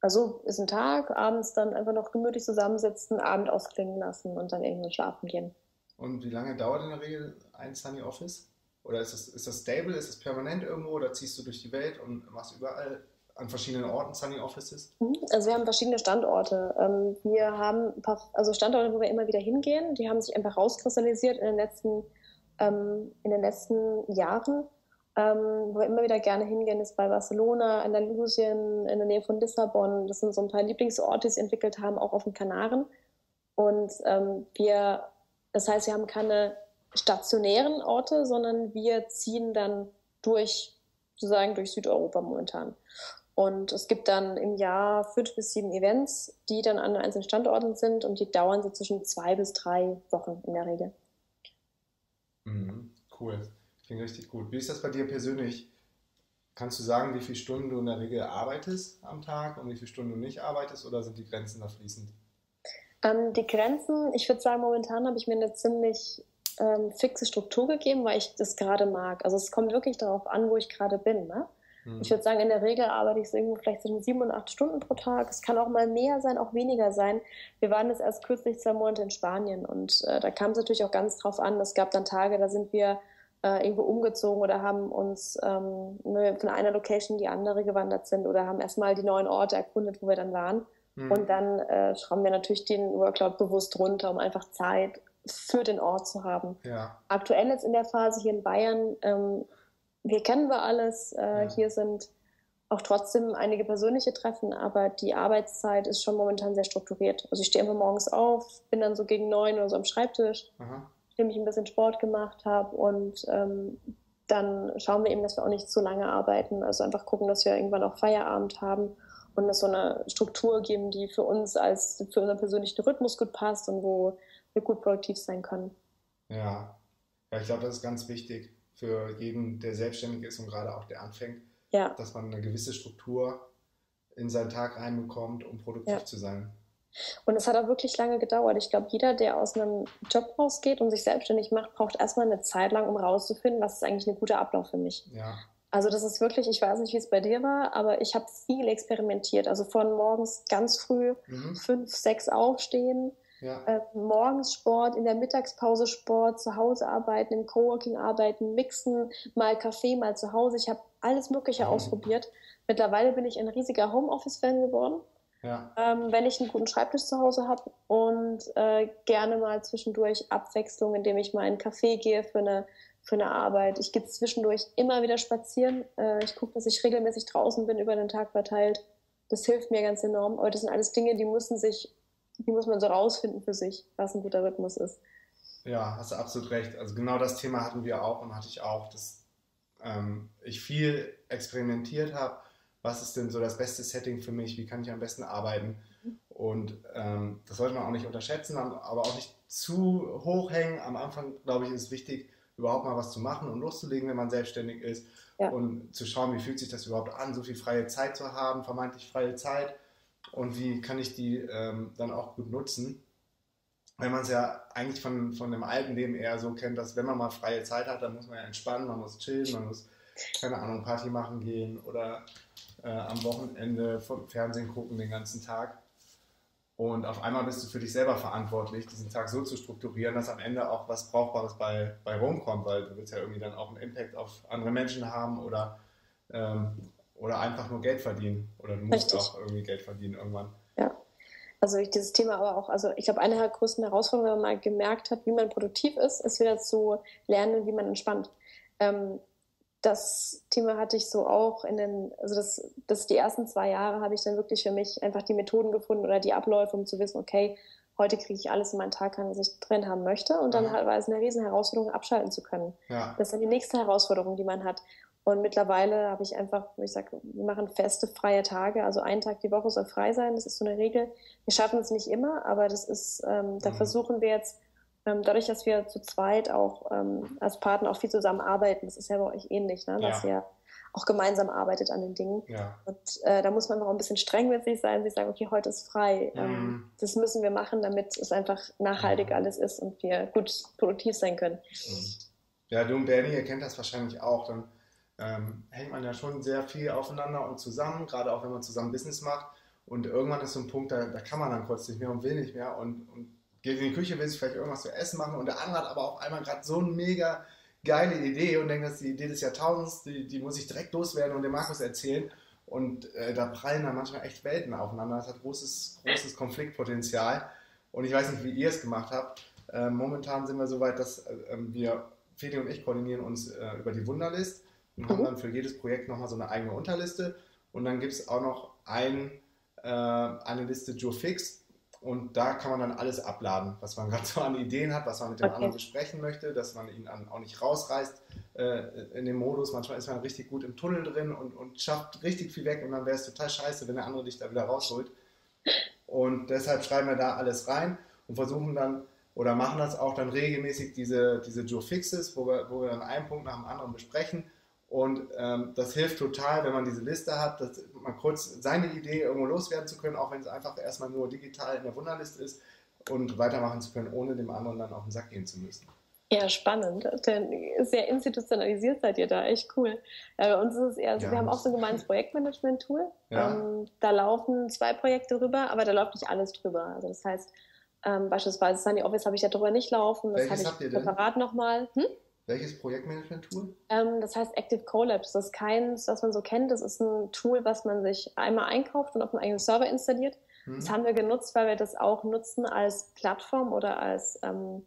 S4: Also ist ein Tag, abends dann einfach noch gemütlich zusammensitzen, Abend ausklingen lassen und dann irgendwann schlafen gehen.
S1: Und wie lange dauert in der Regel ein Sunny Office? Oder ist das, ist das stable, ist das permanent irgendwo oder ziehst du durch die Welt und machst überall an verschiedenen Orten Sunny Offices?
S4: Mhm. Also wir haben verschiedene Standorte. Ähm, wir haben ein paar also Standorte, wo wir immer wieder hingehen. Die haben sich einfach rauskristallisiert in den letzten, ähm, in den letzten Jahren. Ähm, wo wir immer wieder gerne hingehen, ist bei Barcelona, Andalusien, in der Nähe von Lissabon. Das sind so ein paar Lieblingsorte, die sie entwickelt haben, auch auf den Kanaren. Und wir, das heißt, wir haben keine stationären Orte, sondern wir ziehen dann durch, sozusagen durch Südeuropa momentan. Und es gibt dann im Jahr fünf bis sieben Events, die dann an einzelnen Standorten sind und die dauern so zwischen zwei bis drei Wochen in der Regel.
S1: Mhm, cool, klingt richtig gut. Wie ist das bei dir persönlich? Kannst du sagen, wie viele Stunden du in der Regel arbeitest am Tag und wie viele Stunden du nicht arbeitest oder sind die Grenzen da fließend?
S4: Ähm, die Grenzen, ich würde sagen, momentan habe ich mir eine ziemlich ähm, fixe Struktur gegeben, weil ich das gerade mag. Also es kommt wirklich darauf an, wo ich gerade bin. Ne? Mhm. Ich würde sagen, in der Regel arbeite ich so irgendwo vielleicht zwischen sieben und acht Stunden pro Tag. Es kann auch mal mehr sein, auch weniger sein. Wir waren jetzt erst kürzlich zwei Monate in Spanien und äh, da kam es natürlich auch ganz drauf an. Es gab dann Tage, da sind wir äh, irgendwo umgezogen oder haben uns ähm, von einer Location in die andere gewandert sind oder haben erstmal die neuen Orte erkundet, wo wir dann waren. Mhm. Und dann äh, schrauben wir natürlich den Workload bewusst runter, um einfach Zeit für den Ort zu haben.
S1: Ja.
S4: Aktuell jetzt in der Phase hier in Bayern, ähm, hier kennen wir alles. Äh, ja. Hier sind auch trotzdem einige persönliche Treffen, aber die Arbeitszeit ist schon momentan sehr strukturiert. Also ich stehe immer morgens auf, bin dann so gegen neun oder so am Schreibtisch, nachdem ich ein bisschen Sport gemacht habe und ähm, dann schauen wir eben, dass wir auch nicht zu lange arbeiten. Also einfach gucken, dass wir irgendwann auch Feierabend haben und es so eine Struktur geben, die für uns als für unseren persönlichen Rhythmus gut passt und wo wir gut produktiv sein können.
S1: Ja, ja ich glaube, das ist ganz wichtig für jeden, der selbstständig ist und gerade auch der anfängt,
S4: ja.
S1: dass man eine gewisse Struktur in seinen Tag reinbekommt, um produktiv ja. zu sein.
S4: Und es hat auch wirklich lange gedauert. Ich glaube, jeder, der aus einem Job rausgeht und sich selbstständig macht, braucht erstmal eine Zeit lang, um rauszufinden, was ist eigentlich ein guter Ablauf für mich.
S1: Ja.
S4: Also das ist wirklich, ich weiß nicht, wie es bei dir war, aber ich habe viel experimentiert. Also von morgens ganz früh mhm. fünf, sechs aufstehen,
S1: ja.
S4: Äh, morgens Sport, in der Mittagspause Sport, zu Hause arbeiten, im Coworking arbeiten, mixen, mal Kaffee, mal zu Hause. Ich habe alles Mögliche mhm. ausprobiert. Mittlerweile bin ich ein riesiger Homeoffice-Fan geworden.
S1: Ja.
S4: Ähm, wenn ich einen guten Schreibtisch zu Hause habe und äh, gerne mal zwischendurch Abwechslung, indem ich mal in einen Café gehe für eine, für eine Arbeit. Ich gehe zwischendurch immer wieder spazieren. Äh, ich gucke, dass ich regelmäßig draußen bin, über den Tag verteilt. Das hilft mir ganz enorm. Aber das sind alles Dinge, die müssen sich die muss man so rausfinden für sich, was ein guter Rhythmus ist.
S1: Ja, hast du absolut recht. Also genau das Thema hatten wir auch und hatte ich auch, dass ähm, ich viel experimentiert habe. Was ist denn so das beste Setting für mich? Wie kann ich am besten arbeiten? Und ähm, das sollte man auch nicht unterschätzen, aber auch nicht zu hoch hängen. Am Anfang, glaube ich, ist es wichtig, überhaupt mal was zu machen und loszulegen, wenn man selbstständig ist.
S4: Ja.
S1: Und zu schauen, wie fühlt sich das überhaupt an, so viel freie Zeit zu haben, vermeintlich freie Zeit und wie kann ich die ähm, dann auch gut nutzen. Wenn man es ja eigentlich von, von dem alten Leben eher so kennt, dass wenn man mal freie Zeit hat, dann muss man ja entspannen, man muss chillen, man muss, keine Ahnung, Party machen gehen oder äh, am Wochenende Fernsehen gucken den ganzen Tag. Und auf einmal bist du für dich selber verantwortlich, diesen Tag so zu strukturieren, dass am Ende auch was Brauchbares bei, bei rumkommt, weil du willst ja irgendwie dann auch einen Impact auf andere Menschen haben oder ähm, oder einfach nur Geld verdienen. Oder du musst Richtig. auch irgendwie Geld verdienen irgendwann.
S4: Ja. Also ich dieses Thema aber auch, also ich glaube, eine der größten Herausforderungen, wenn man mal gemerkt hat, wie man produktiv ist, ist wieder zu lernen, wie man entspannt. Ähm, das Thema hatte ich so auch in den, also das, das die ersten zwei Jahre habe ich dann wirklich für mich einfach die Methoden gefunden oder die Abläufe, um zu wissen, okay, heute kriege ich alles in meinen Tag was ich drin haben möchte. Und dann halt war es eine riesen Herausforderung, abschalten zu können.
S1: Ja.
S4: Das ist dann die nächste Herausforderung, die man hat. Und mittlerweile habe ich einfach, ich sage, wir machen feste freie Tage, also ein Tag die Woche soll frei sein, das ist so eine Regel. Wir schaffen es nicht immer, aber das ist, ähm, da mhm. versuchen wir jetzt, dadurch, dass wir zu zweit auch ähm, als Partner auch viel zusammenarbeiten, das ist ja bei euch ähnlich, ne? dass ja. ihr auch gemeinsam arbeitet an den Dingen.
S1: Ja.
S4: Und äh, da muss man auch ein bisschen streng mit sich sein, sich sagen, okay, heute ist frei. Ähm,
S1: mhm.
S4: das müssen wir machen, damit es einfach nachhaltig mhm. alles ist und wir gut produktiv sein können.
S1: Mhm. Ja, du und Bernie, ihr kennt das wahrscheinlich auch. Dann ähm, hängt man ja schon sehr viel aufeinander und zusammen, gerade auch wenn man zusammen Business macht. Und irgendwann ist so ein Punkt, da, da kann man dann kurz nicht mehr und will nicht mehr. Und, und geht in die Küche, will sich vielleicht irgendwas zu essen machen und der andere hat aber auf einmal gerade so eine mega geile Idee und denkt, das ist die Idee des Jahrtausends, die, die muss ich direkt loswerden und dem Markus erzählen. Und äh, da prallen dann manchmal echt Welten aufeinander. Das hat großes, großes Konfliktpotenzial. Und ich weiß nicht, wie ihr es gemacht habt. Äh, momentan sind wir so weit, dass äh, wir, Feli und ich, koordinieren uns äh, über die Wunderlist und mhm. haben dann für jedes Projekt nochmal so eine eigene Unterliste. Und dann gibt es auch noch ein, äh, eine Liste Joe Fix. Und da kann man dann alles abladen, was man gerade so an Ideen hat, was man mit dem okay. anderen besprechen möchte, dass man ihn auch nicht rausreißt äh, in dem Modus. Manchmal ist man richtig gut im Tunnel drin und, und schafft richtig viel weg und dann wäre es total scheiße, wenn der andere dich da wieder rausholt. Und deshalb schreiben wir da alles rein und versuchen dann oder machen das auch dann regelmäßig diese, diese Joe Fixes, wo wir, wo wir dann einen Punkt nach dem anderen besprechen und ähm, das hilft total, wenn man diese Liste hat, dass man kurz seine Idee irgendwo loswerden zu können, auch wenn es einfach erstmal nur digital in der Wunderliste ist und weitermachen zu können, ohne dem anderen dann auf den Sack gehen zu müssen.
S4: Ja, spannend. Sehr institutionalisiert seid ihr da, echt cool. Bei uns ist es eher so, ja, wir haben auch so ein gemeines Projektmanagement-Tool. Ja. Ähm, da laufen zwei Projekte drüber, aber da läuft nicht alles drüber. Also das heißt, ähm, beispielsweise Sunny Office habe ich ja drüber nicht laufen. Das habe
S1: ich
S4: separat nochmal. Hm?
S1: Welches Projektmanagement-Tool?
S4: Ähm, das heißt Active Collabs. Das ist keins, was man so kennt. Das ist ein Tool, was man sich einmal einkauft und auf einem eigenen Server installiert. Hm. Das haben wir genutzt, weil wir das auch nutzen als Plattform oder als, ähm,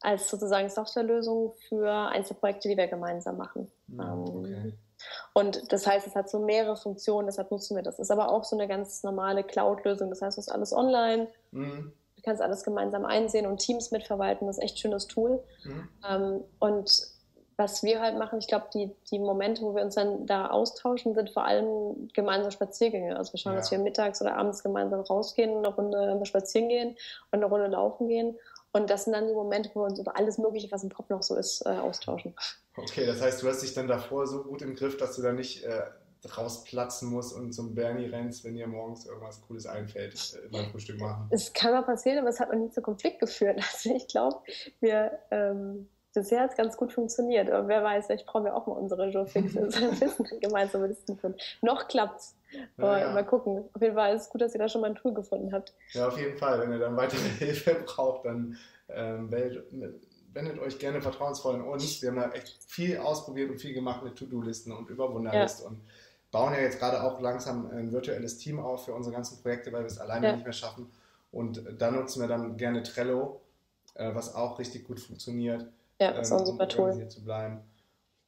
S4: als sozusagen Softwarelösung für Einzelprojekte, die wir gemeinsam machen. Hm, okay. Und das heißt, es hat so mehrere Funktionen, deshalb nutzen wir das. Es ist aber auch so eine ganz normale Cloud-Lösung. Das heißt, es ist alles online. Mhm. Kannst alles gemeinsam einsehen und Teams mitverwalten. Das ist echt ein schönes Tool. Mhm. Ähm, und was wir halt machen, ich glaube, die, die Momente, wo wir uns dann da austauschen, sind vor allem gemeinsame Spaziergänge. Also wir schauen, ja. dass wir mittags oder abends gemeinsam rausgehen, eine Runde spazieren gehen und eine Runde laufen gehen. Und das sind dann die Momente, wo wir uns über alles Mögliche, was im Kopf noch so ist, äh, austauschen.
S1: Okay, das heißt, du hast dich dann davor so gut im Griff, dass du da nicht äh, rausplatzen muss und zum Bernie rennst, wenn dir morgens irgendwas Cooles einfällt äh, beim Frühstück machen.
S4: Es kann mal passieren, aber es hat noch nie zu Konflikt geführt. Also ich glaube, wir ähm, bisher hat es ganz gut funktioniert. Aber wer weiß, ich brauche mir auch mal unsere Joe Fixes gemeinsam Listen führen. Noch klappt's. Aber ja. mal gucken. Auf jeden Fall ist es gut, dass ihr da schon mal ein Tool gefunden habt.
S1: Ja, auf jeden Fall. Wenn ihr dann weitere Hilfe braucht, dann ähm, wendet euch gerne vertrauensvoll an uns. Wir haben da echt viel ausprobiert und viel gemacht mit To-Do-Listen und über Wunderlist ja. und bauen ja jetzt gerade auch langsam ein virtuelles Team auf für unsere ganzen Projekte, weil wir es alleine ja. nicht mehr schaffen. Und da nutzen wir dann gerne Trello, äh, was auch richtig gut funktioniert.
S4: Ja, das ist auch ein ähm, super Tool.
S1: zu bleiben.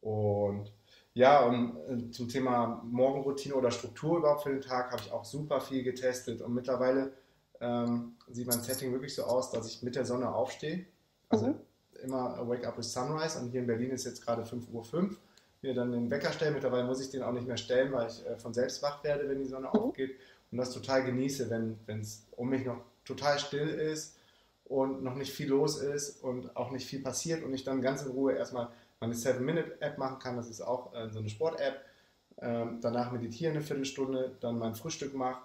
S1: Und ja, um, äh, zum Thema Morgenroutine oder Struktur überhaupt für den Tag habe ich auch super viel getestet. Und mittlerweile ähm, sieht mein Setting wirklich so aus, dass ich mit der Sonne aufstehe. Also mhm. immer Wake Up with Sunrise. Und hier in Berlin ist jetzt gerade 5.05 Uhr mir dann den Wecker stellen. Mittlerweile muss ich den auch nicht mehr stellen, weil ich äh, von selbst wach werde, wenn die Sonne mhm. aufgeht. Und das total genieße, wenn es um mich noch total still ist und noch nicht viel los ist und auch nicht viel passiert und ich dann ganz in Ruhe erstmal meine 7-Minute-App machen kann. Das ist auch äh, so eine Sport-App. Ähm, danach meditiere eine Viertelstunde, dann mein Frühstück mache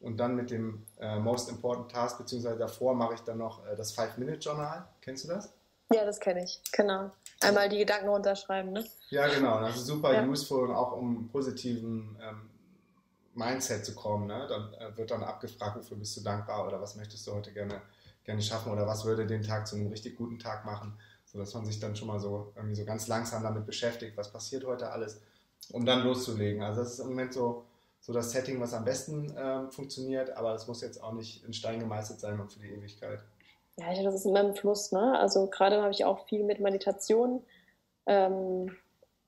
S1: und dann mit dem äh, Most Important Task, beziehungsweise davor mache ich dann noch äh, das 5-Minute-Journal. Kennst du das?
S4: Ja, das kenne ich, genau. Einmal die Gedanken runterschreiben, ne?
S1: Ja, genau. Das ist super ja. useful und auch um positiven ähm, Mindset zu kommen. Ne? Dann äh, wird dann abgefragt, wofür bist du dankbar oder was möchtest du heute gerne, gerne schaffen oder was würde den Tag zu einem richtig guten Tag machen, sodass man sich dann schon mal so irgendwie so ganz langsam damit beschäftigt, was passiert heute alles, um dann loszulegen. Also das ist im Moment so, so das Setting, was am besten äh, funktioniert, aber das muss jetzt auch nicht in Stein gemeißelt sein und für die Ewigkeit.
S4: Ja, das ist immer im Fluss. Ne? Also gerade habe ich auch viel mit Meditation. Ähm,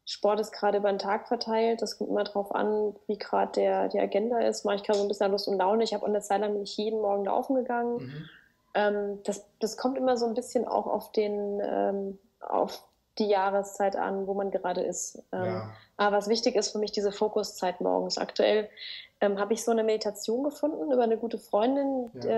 S4: Sport ist gerade über den Tag verteilt. Das kommt immer darauf an, wie gerade der, die Agenda ist. Mache ich gerade so ein bisschen Lust und Laune. Ich habe eine Zeit lang bin ich jeden Morgen laufen gegangen. Mhm. Ähm, das, das kommt immer so ein bisschen auch auf den, ähm, auf die Jahreszeit an, wo man gerade ist. Ähm, ja. Aber was wichtig ist für mich, diese Fokuszeit morgens. Aktuell ähm, habe ich so eine Meditation gefunden über eine gute Freundin, ja.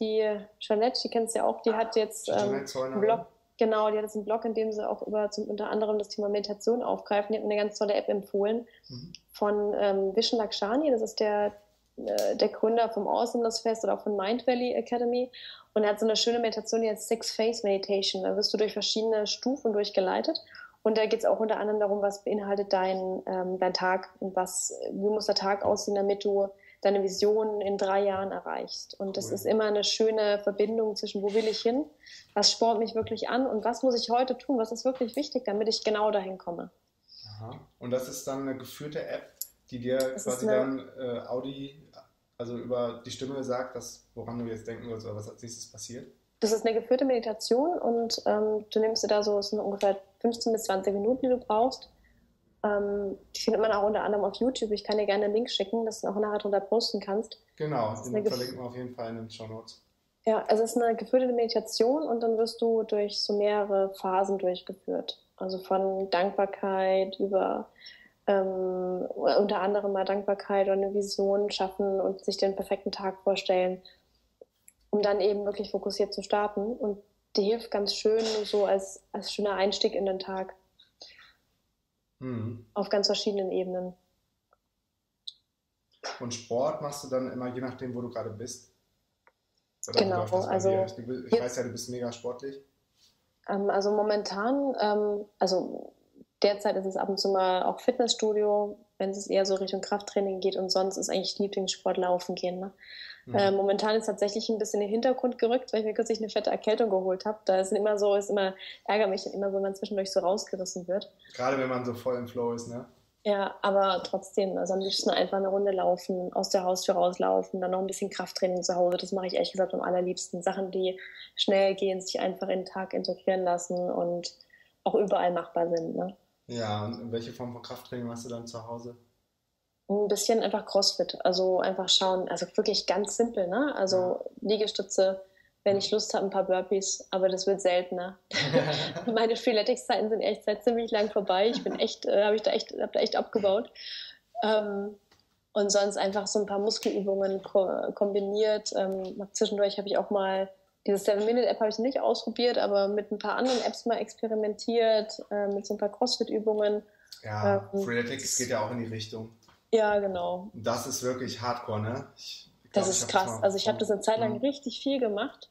S4: Die Jeanette, die kennst du ja auch, die hat jetzt ähm, einen Blog, genau, die hat jetzt einen Blog, in dem sie auch über zum, unter anderem das Thema Meditation aufgreifen. Die hat eine ganz tolle App empfohlen mhm. von ähm, Vishen Lakshani, das ist der, äh, der Gründer vom Awesomeness Fest oder auch von Mind Valley Academy. Und er hat so eine schöne Meditation, die heißt Six Phase Meditation. Da wirst du durch verschiedene Stufen durchgeleitet. Und da geht es auch unter anderem darum, was beinhaltet dein, ähm, dein Tag und was, wie muss der Tag aussehen, damit du deine Vision in drei Jahren erreichst. Und das cool. ist immer eine schöne Verbindung zwischen, wo will ich hin, was spornt mich wirklich an und was muss ich heute tun, was ist wirklich wichtig, damit ich genau dahin komme.
S1: Aha. Und das ist dann eine geführte App, die dir das quasi dann äh, Audi, also über die Stimme sagt, dass, woran du jetzt denken willst oder was als nächstes passiert?
S4: Das ist eine geführte Meditation und ähm, du nimmst dir da so, es sind ungefähr 15 bis 20 Minuten, die du brauchst. Ähm, die findet man auch unter anderem auf YouTube. Ich kann dir gerne einen Link schicken, dass du auch nachher drunter posten kannst.
S1: Genau, den verlinken wir auf jeden Fall in den Show Notes.
S4: Ja, also es ist eine geführte Meditation und dann wirst du durch so mehrere Phasen durchgeführt. Also von Dankbarkeit über ähm, unter anderem mal Dankbarkeit oder eine Vision schaffen und sich den perfekten Tag vorstellen, um dann eben wirklich fokussiert zu starten. Und die hilft ganz schön so als, als schöner Einstieg in den Tag. Mhm. Auf ganz verschiedenen Ebenen.
S1: Und Sport machst du dann immer je nachdem, wo du gerade bist?
S4: Oder genau, also.
S1: Ich weiß ja, du bist mega sportlich.
S4: Ähm, also momentan, ähm, also derzeit ist es ab und zu mal auch Fitnessstudio, wenn es eher so Richtung Krafttraining geht und sonst ist eigentlich Lieblingssport laufen gehen. Ne? Mhm. Äh, momentan ist tatsächlich ein bisschen in den Hintergrund gerückt, weil ich mir kürzlich eine fette Erkältung geholt habe. Da ist immer so, ist immer, ärgert mich immer so, wenn man zwischendurch so rausgerissen wird.
S1: Gerade wenn man so voll im Flow ist, ne?
S4: Ja, aber trotzdem, also am liebsten einfach eine Runde laufen, aus der Haustür rauslaufen, dann noch ein bisschen Krafttraining zu Hause. Das mache ich ehrlich gesagt am allerliebsten. Sachen, die schnell gehen, sich einfach in den Tag integrieren lassen und auch überall machbar sind. Ne?
S1: Ja, und welche Form von Krafttraining machst du dann zu Hause?
S4: Ein bisschen einfach Crossfit, also einfach schauen, also wirklich ganz simpel, ne? Also. Liegestütze, wenn ich Lust habe, ein paar Burpees, aber das wird seltener. Meine Freeletics-Zeiten sind echt seit ziemlich lang vorbei. Ich bin echt, äh, habe ich da echt, hab da echt abgebaut. Ähm, und sonst einfach so ein paar Muskelübungen ko kombiniert. Ähm, zwischendurch habe ich auch mal diese 7-Minute-App habe ich nicht ausprobiert, aber mit ein paar anderen Apps mal experimentiert, äh, mit so ein paar CrossFit-Übungen.
S1: Ja, ähm, Freeletics geht ja auch in die Richtung.
S4: Ja, genau.
S1: Das ist wirklich hardcore, ne?
S4: Ich, glaub, das ist krass. Das also ich habe das eine Zeit lang mhm. richtig viel gemacht.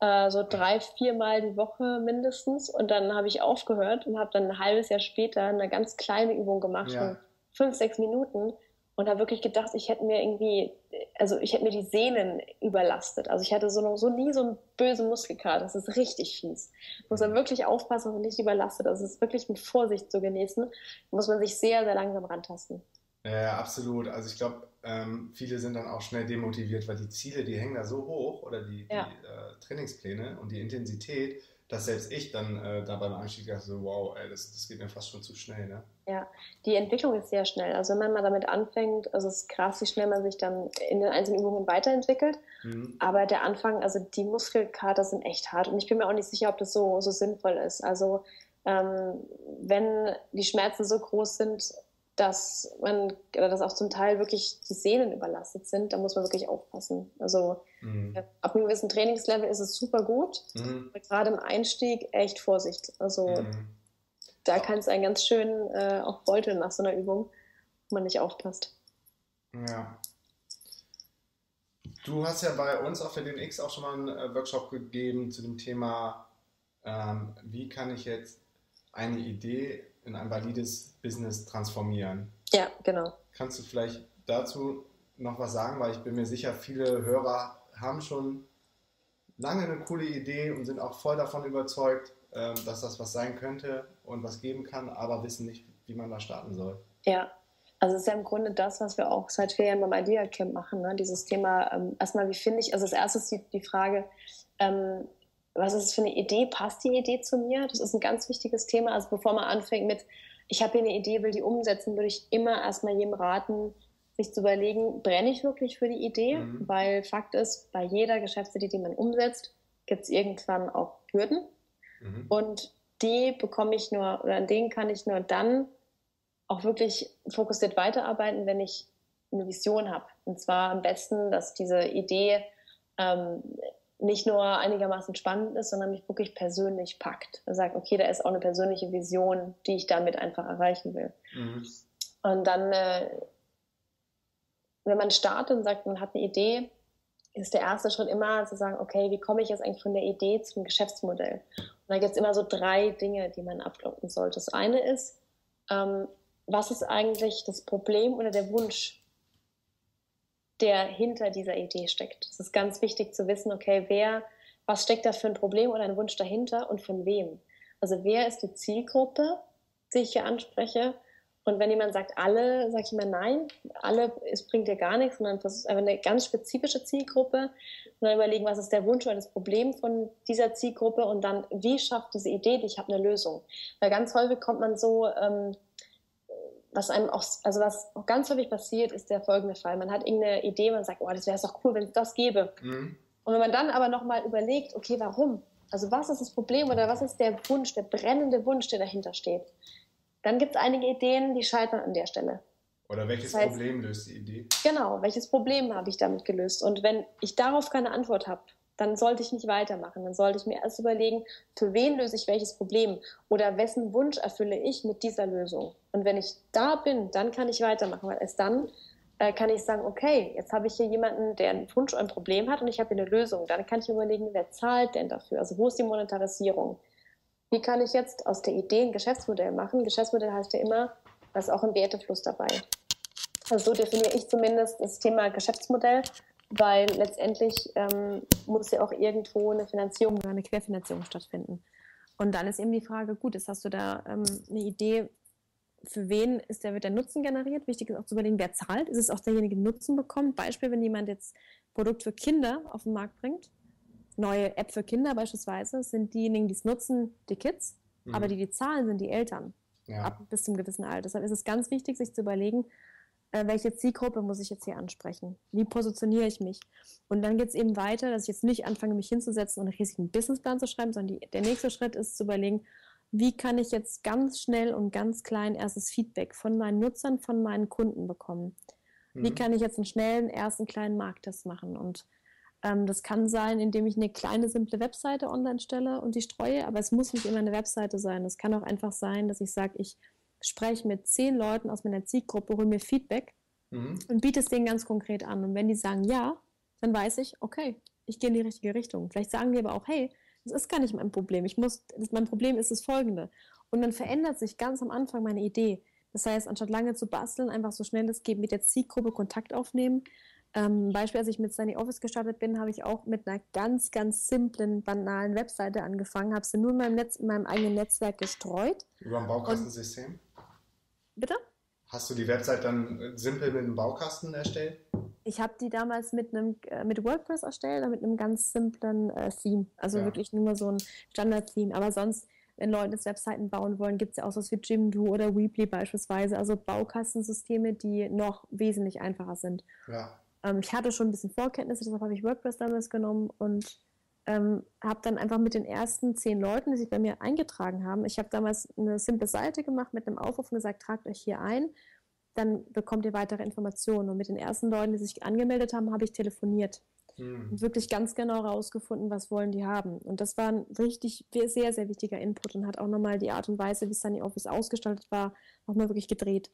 S4: Äh, so drei, viermal die Woche mindestens. Und dann habe ich aufgehört und habe dann ein halbes Jahr später eine ganz kleine Übung gemacht ja. von fünf, sechs Minuten und habe wirklich gedacht, ich hätte mir irgendwie, also ich hätte mir die Sehnen überlastet. Also ich hatte so, so nie so einen bösen Muskelkater. Das ist richtig fies. Muss man mhm. wirklich aufpassen und nicht überlastet. Also es ist wirklich mit Vorsicht zu genießen. Da muss man sich sehr, sehr langsam rantasten.
S1: Ja, absolut. Also ich glaube, ähm, viele sind dann auch schnell demotiviert, weil die Ziele, die hängen da so hoch oder die, ja. die äh, Trainingspläne und die Intensität, dass selbst ich dann äh, da beim Einstieg dachte, so, wow, ey, das, das geht mir fast schon zu schnell. Ne?
S4: Ja, die Entwicklung ist sehr schnell. Also wenn man mal damit anfängt, also es ist krass, wie schnell man sich dann in den einzelnen Übungen weiterentwickelt. Mhm. Aber der Anfang, also die Muskelkater sind echt hart und ich bin mir auch nicht sicher, ob das so, so sinnvoll ist. Also ähm, wenn die Schmerzen so groß sind, dass man, oder dass auch zum Teil wirklich die Sehnen überlastet sind, da muss man wirklich aufpassen. Also mhm. ab einem gewissen Trainingslevel ist es super gut, mhm. aber gerade im Einstieg echt Vorsicht. Also mhm. da kann es einen ganz schön äh, auch beuteln nach so einer Übung, wenn man nicht aufpasst.
S1: Ja. Du hast ja bei uns auf der DNX auch schon mal einen äh, Workshop gegeben zu dem Thema, ähm, wie kann ich jetzt eine Idee in ein valides Business transformieren.
S4: Ja, genau.
S1: Kannst du vielleicht dazu noch was sagen? Weil ich bin mir sicher, viele Hörer haben schon lange eine coole Idee und sind auch voll davon überzeugt, ähm, dass das was sein könnte und was geben kann, aber wissen nicht, wie man da starten soll.
S4: Ja, also es ist ja im Grunde das, was wir auch seit vier Jahren beim Idea Camp machen. Ne? Dieses Thema, ähm, erstmal, wie finde ich, also als erstes die, die Frage, ähm, was ist es für eine Idee? Passt die Idee zu mir? Das ist ein ganz wichtiges Thema. Also bevor man anfängt mit, ich habe hier eine Idee, will die umsetzen, würde ich immer erstmal jedem raten, sich zu überlegen, brenne ich wirklich für die Idee? Mhm. Weil Fakt ist, bei jeder Geschäftsidee, die man umsetzt, gibt es irgendwann auch Hürden. Mhm. Und die bekomme ich nur, oder an denen kann ich nur dann auch wirklich fokussiert weiterarbeiten, wenn ich eine Vision habe. Und zwar am besten, dass diese Idee ähm, nicht nur einigermaßen spannend ist, sondern mich wirklich persönlich packt. Er sagt, okay, da ist auch eine persönliche Vision, die ich damit einfach erreichen will. Mhm. Und dann, äh, wenn man startet und sagt, man hat eine Idee, ist der erste Schritt immer zu sagen, okay, wie komme ich jetzt eigentlich von der Idee zum Geschäftsmodell? Und da gibt es immer so drei Dinge, die man abklopfen sollte. Das eine ist, ähm, was ist eigentlich das Problem oder der Wunsch, der hinter dieser Idee steckt. Es ist ganz wichtig zu wissen, okay, wer, was steckt da für ein Problem oder ein Wunsch dahinter und von wem? Also wer ist die Zielgruppe, die ich hier anspreche? Und wenn jemand sagt alle, sage ich immer nein, alle, es bringt dir gar nichts, sondern das ist einfach eine ganz spezifische Zielgruppe. Und dann überlegen, was ist der Wunsch oder das Problem von dieser Zielgruppe und dann, wie schafft diese Idee, die ich habe, eine Lösung. Weil ganz häufig kommt man so, ähm, was einem auch, also was auch ganz häufig passiert, ist der folgende Fall. Man hat irgendeine Idee, man sagt, oh, das wäre doch cool, wenn es das gäbe. Mhm. Und wenn man dann aber nochmal überlegt, okay, warum? Also was ist das Problem oder was ist der Wunsch, der brennende Wunsch, der dahinter steht? Dann gibt es einige Ideen, die scheitern an der Stelle.
S1: Oder welches das heißt, Problem löst die Idee?
S4: Genau, welches Problem habe ich damit gelöst? Und wenn ich darauf keine Antwort habe, dann sollte ich nicht weitermachen. Dann sollte ich mir erst überlegen, für wen löse ich welches Problem oder wessen Wunsch erfülle ich mit dieser Lösung. Und wenn ich da bin, dann kann ich weitermachen, weil erst dann äh, kann ich sagen, okay, jetzt habe ich hier jemanden, der einen Wunsch, ein Problem hat und ich habe hier eine Lösung. Dann kann ich überlegen, wer zahlt denn dafür? Also wo ist die Monetarisierung? Wie kann ich jetzt aus der Idee ein Geschäftsmodell machen? Geschäftsmodell heißt ja immer, da ist auch ein Wertefluss dabei. Also so definiere ich zumindest das Thema Geschäftsmodell, weil letztendlich ähm, muss ja auch irgendwo eine Finanzierung oder eine Querfinanzierung stattfinden. Und dann ist eben die Frage, gut, jetzt hast du da ähm, eine Idee, für wen ist der, wird der Nutzen generiert? Wichtig ist auch zu überlegen, wer zahlt. Ist es auch derjenige, der Nutzen bekommt? Beispiel, wenn jemand jetzt Produkt für Kinder auf den Markt bringt, neue App für Kinder beispielsweise, sind diejenigen, die es nutzen, die Kids, mhm. aber die, die zahlen, sind die Eltern. Ja. Ab bis zum gewissen Alter. Deshalb ist es ganz wichtig, sich zu überlegen, äh, welche Zielgruppe muss ich jetzt hier ansprechen? Wie positioniere ich mich? Und dann geht es eben weiter, dass ich jetzt nicht anfange, mich hinzusetzen und einen riesigen Businessplan zu schreiben, sondern die, der nächste Schritt ist zu überlegen, wie kann ich jetzt ganz schnell und ganz klein erstes Feedback von meinen Nutzern, von meinen Kunden bekommen? Wie mhm. kann ich jetzt einen schnellen ersten kleinen Markttest machen? Und ähm, das kann sein, indem ich eine kleine, simple Webseite online stelle und die streue, aber es muss nicht immer eine Webseite sein. Es kann auch einfach sein, dass ich sage, ich spreche mit zehn Leuten aus meiner Zielgruppe, hole mir Feedback mhm. und biete es denen ganz konkret an. Und wenn die sagen ja, dann weiß ich, okay, ich gehe in die richtige Richtung. Vielleicht sagen die aber auch, hey, das ist gar nicht mein Problem. Ich muss, das, mein Problem ist das folgende. Und dann verändert sich ganz am Anfang meine Idee. Das heißt, anstatt lange zu basteln, einfach so schnell es geht mit der Zielgruppe Kontakt aufnehmen. Ähm, Beispiel, als ich mit Sunny Office gestartet bin, habe ich auch mit einer ganz, ganz simplen, banalen Webseite angefangen, habe sie nur in meinem, Netz, in meinem eigenen Netzwerk gestreut.
S1: Über ein Baukastensystem?
S4: Bitte?
S1: Hast du die Website dann simpel mit einem Baukasten erstellt?
S4: Ich habe die damals mit einem äh, mit WordPress erstellt, mit einem ganz simplen äh, Theme. Also ja. wirklich nur so ein Standard-Theme. Aber sonst, wenn Leute jetzt Webseiten bauen wollen, gibt es ja auch so wie Jimdo oder Weebly beispielsweise. Also Baukastensysteme, die noch wesentlich einfacher sind. Ja. Ähm, ich hatte schon ein bisschen Vorkenntnisse, deshalb habe ich WordPress damals genommen und ähm, habe dann einfach mit den ersten zehn Leuten, die sich bei mir eingetragen haben, ich habe damals eine simple Seite gemacht mit einem Aufruf und gesagt, tragt euch hier ein dann bekommt ihr weitere Informationen. Und mit den ersten Leuten, die sich angemeldet haben, habe ich telefoniert. Mhm. Und wirklich ganz genau herausgefunden, was wollen die haben. Und das war ein richtig, sehr, sehr wichtiger Input und hat auch nochmal die Art und Weise, wie Sunny Office ausgestaltet war, nochmal wirklich gedreht.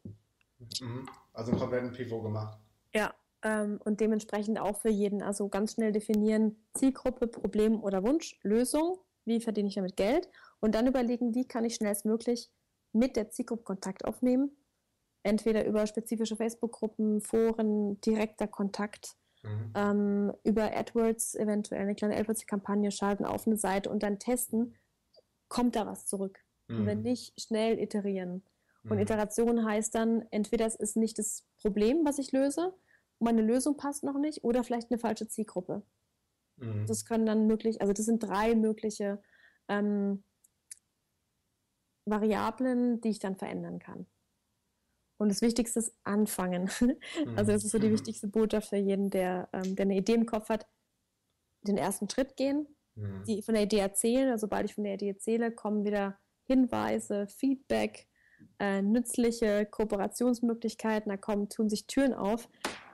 S1: Mhm. Also einen kompletten Pivot gemacht.
S4: Ja, ähm, und dementsprechend auch für jeden. Also ganz schnell definieren, Zielgruppe, Problem oder Wunsch, Lösung, wie verdiene ich damit Geld und dann überlegen, wie kann ich schnellstmöglich mit der Zielgruppe Kontakt aufnehmen entweder über spezifische Facebook-Gruppen, Foren, direkter Kontakt, mhm. ähm, über AdWords eventuell eine kleine AdWords-Kampagne schalten auf eine Seite und dann testen, kommt da was zurück. Mhm. Und wenn mhm. nicht, schnell iterieren. Und mhm. Iteration heißt dann, entweder es ist nicht das Problem, was ich löse, meine Lösung passt noch nicht, oder vielleicht eine falsche Zielgruppe. Mhm. Das können dann möglich, also das sind drei mögliche ähm, Variablen, die ich dann verändern kann. Und das Wichtigste ist anfangen. Also das ist so die mhm. wichtigste Botschaft für jeden, der, ähm, der eine Idee im Kopf hat, den ersten Schritt gehen, mhm. die von der Idee erzählen. Also sobald ich von der Idee erzähle, kommen wieder Hinweise, Feedback, äh, nützliche Kooperationsmöglichkeiten, da kommen, tun sich Türen auf.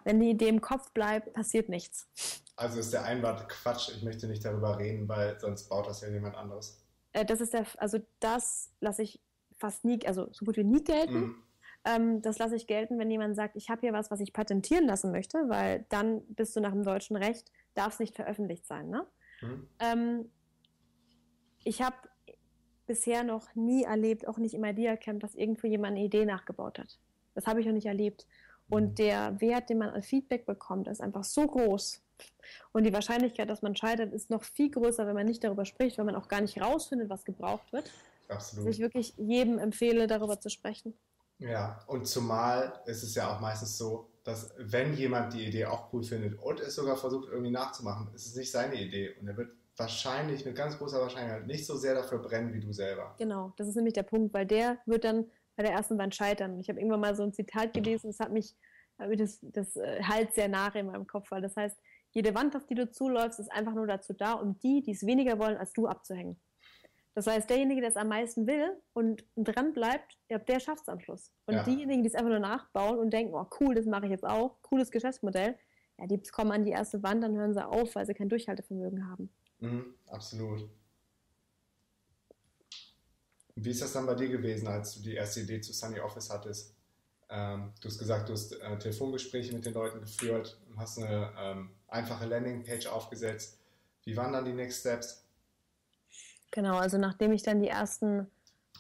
S4: Wenn die Idee im Kopf bleibt, passiert nichts.
S1: Also ist der Einwand Quatsch, ich möchte nicht darüber reden, weil sonst baut das ja jemand anderes.
S4: Äh, das ist der, also das lasse ich fast nie, also so gut wie nie gelten. Ähm, das lasse ich gelten, wenn jemand sagt, ich habe hier was, was ich patentieren lassen möchte, weil dann bist du nach dem deutschen Recht, darf es nicht veröffentlicht sein. Ne? Mhm. Ähm, ich habe bisher noch nie erlebt, auch nicht im Idea Camp, dass irgendwo jemand eine Idee nachgebaut hat. Das habe ich noch nicht erlebt. Und der Wert, den man an Feedback bekommt, ist einfach so groß. Und die Wahrscheinlichkeit, dass man scheitert, ist noch viel größer, wenn man nicht darüber spricht, weil man auch gar nicht rausfindet, was gebraucht wird. Absolut. Dass ich wirklich jedem empfehle, darüber zu sprechen.
S1: Ja, und zumal ist es ja auch meistens so, dass wenn jemand die Idee auch cool findet und es sogar versucht irgendwie nachzumachen, ist es nicht seine Idee und er wird wahrscheinlich mit ganz großer Wahrscheinlichkeit nicht so sehr dafür brennen wie du selber.
S4: Genau, das ist nämlich der Punkt, weil der wird dann bei der ersten Wand scheitern. Ich habe irgendwann mal so ein Zitat gelesen, das hat mich das, das äh, halt sehr nach in meinem Kopf, weil das heißt, jede Wand, auf die du zuläufst, ist einfach nur dazu da, um die, die es weniger wollen, als du abzuhängen. Das heißt, derjenige, der es am meisten will und dran bleibt, der schafft es am Schluss. Und ja. diejenigen, die es einfach nur nachbauen und denken, oh cool, das mache ich jetzt auch, cooles Geschäftsmodell, ja, die kommen an die erste Wand, dann hören sie auf, weil sie kein Durchhaltevermögen haben.
S1: Mhm, absolut. Wie ist das dann bei dir gewesen, als du die erste Idee zu Sunny Office hattest? Ähm, du hast gesagt, du hast äh, Telefongespräche mit den Leuten geführt und hast eine ähm, einfache Landingpage aufgesetzt. Wie waren dann die Next Steps?
S4: Genau, also nachdem ich dann die ersten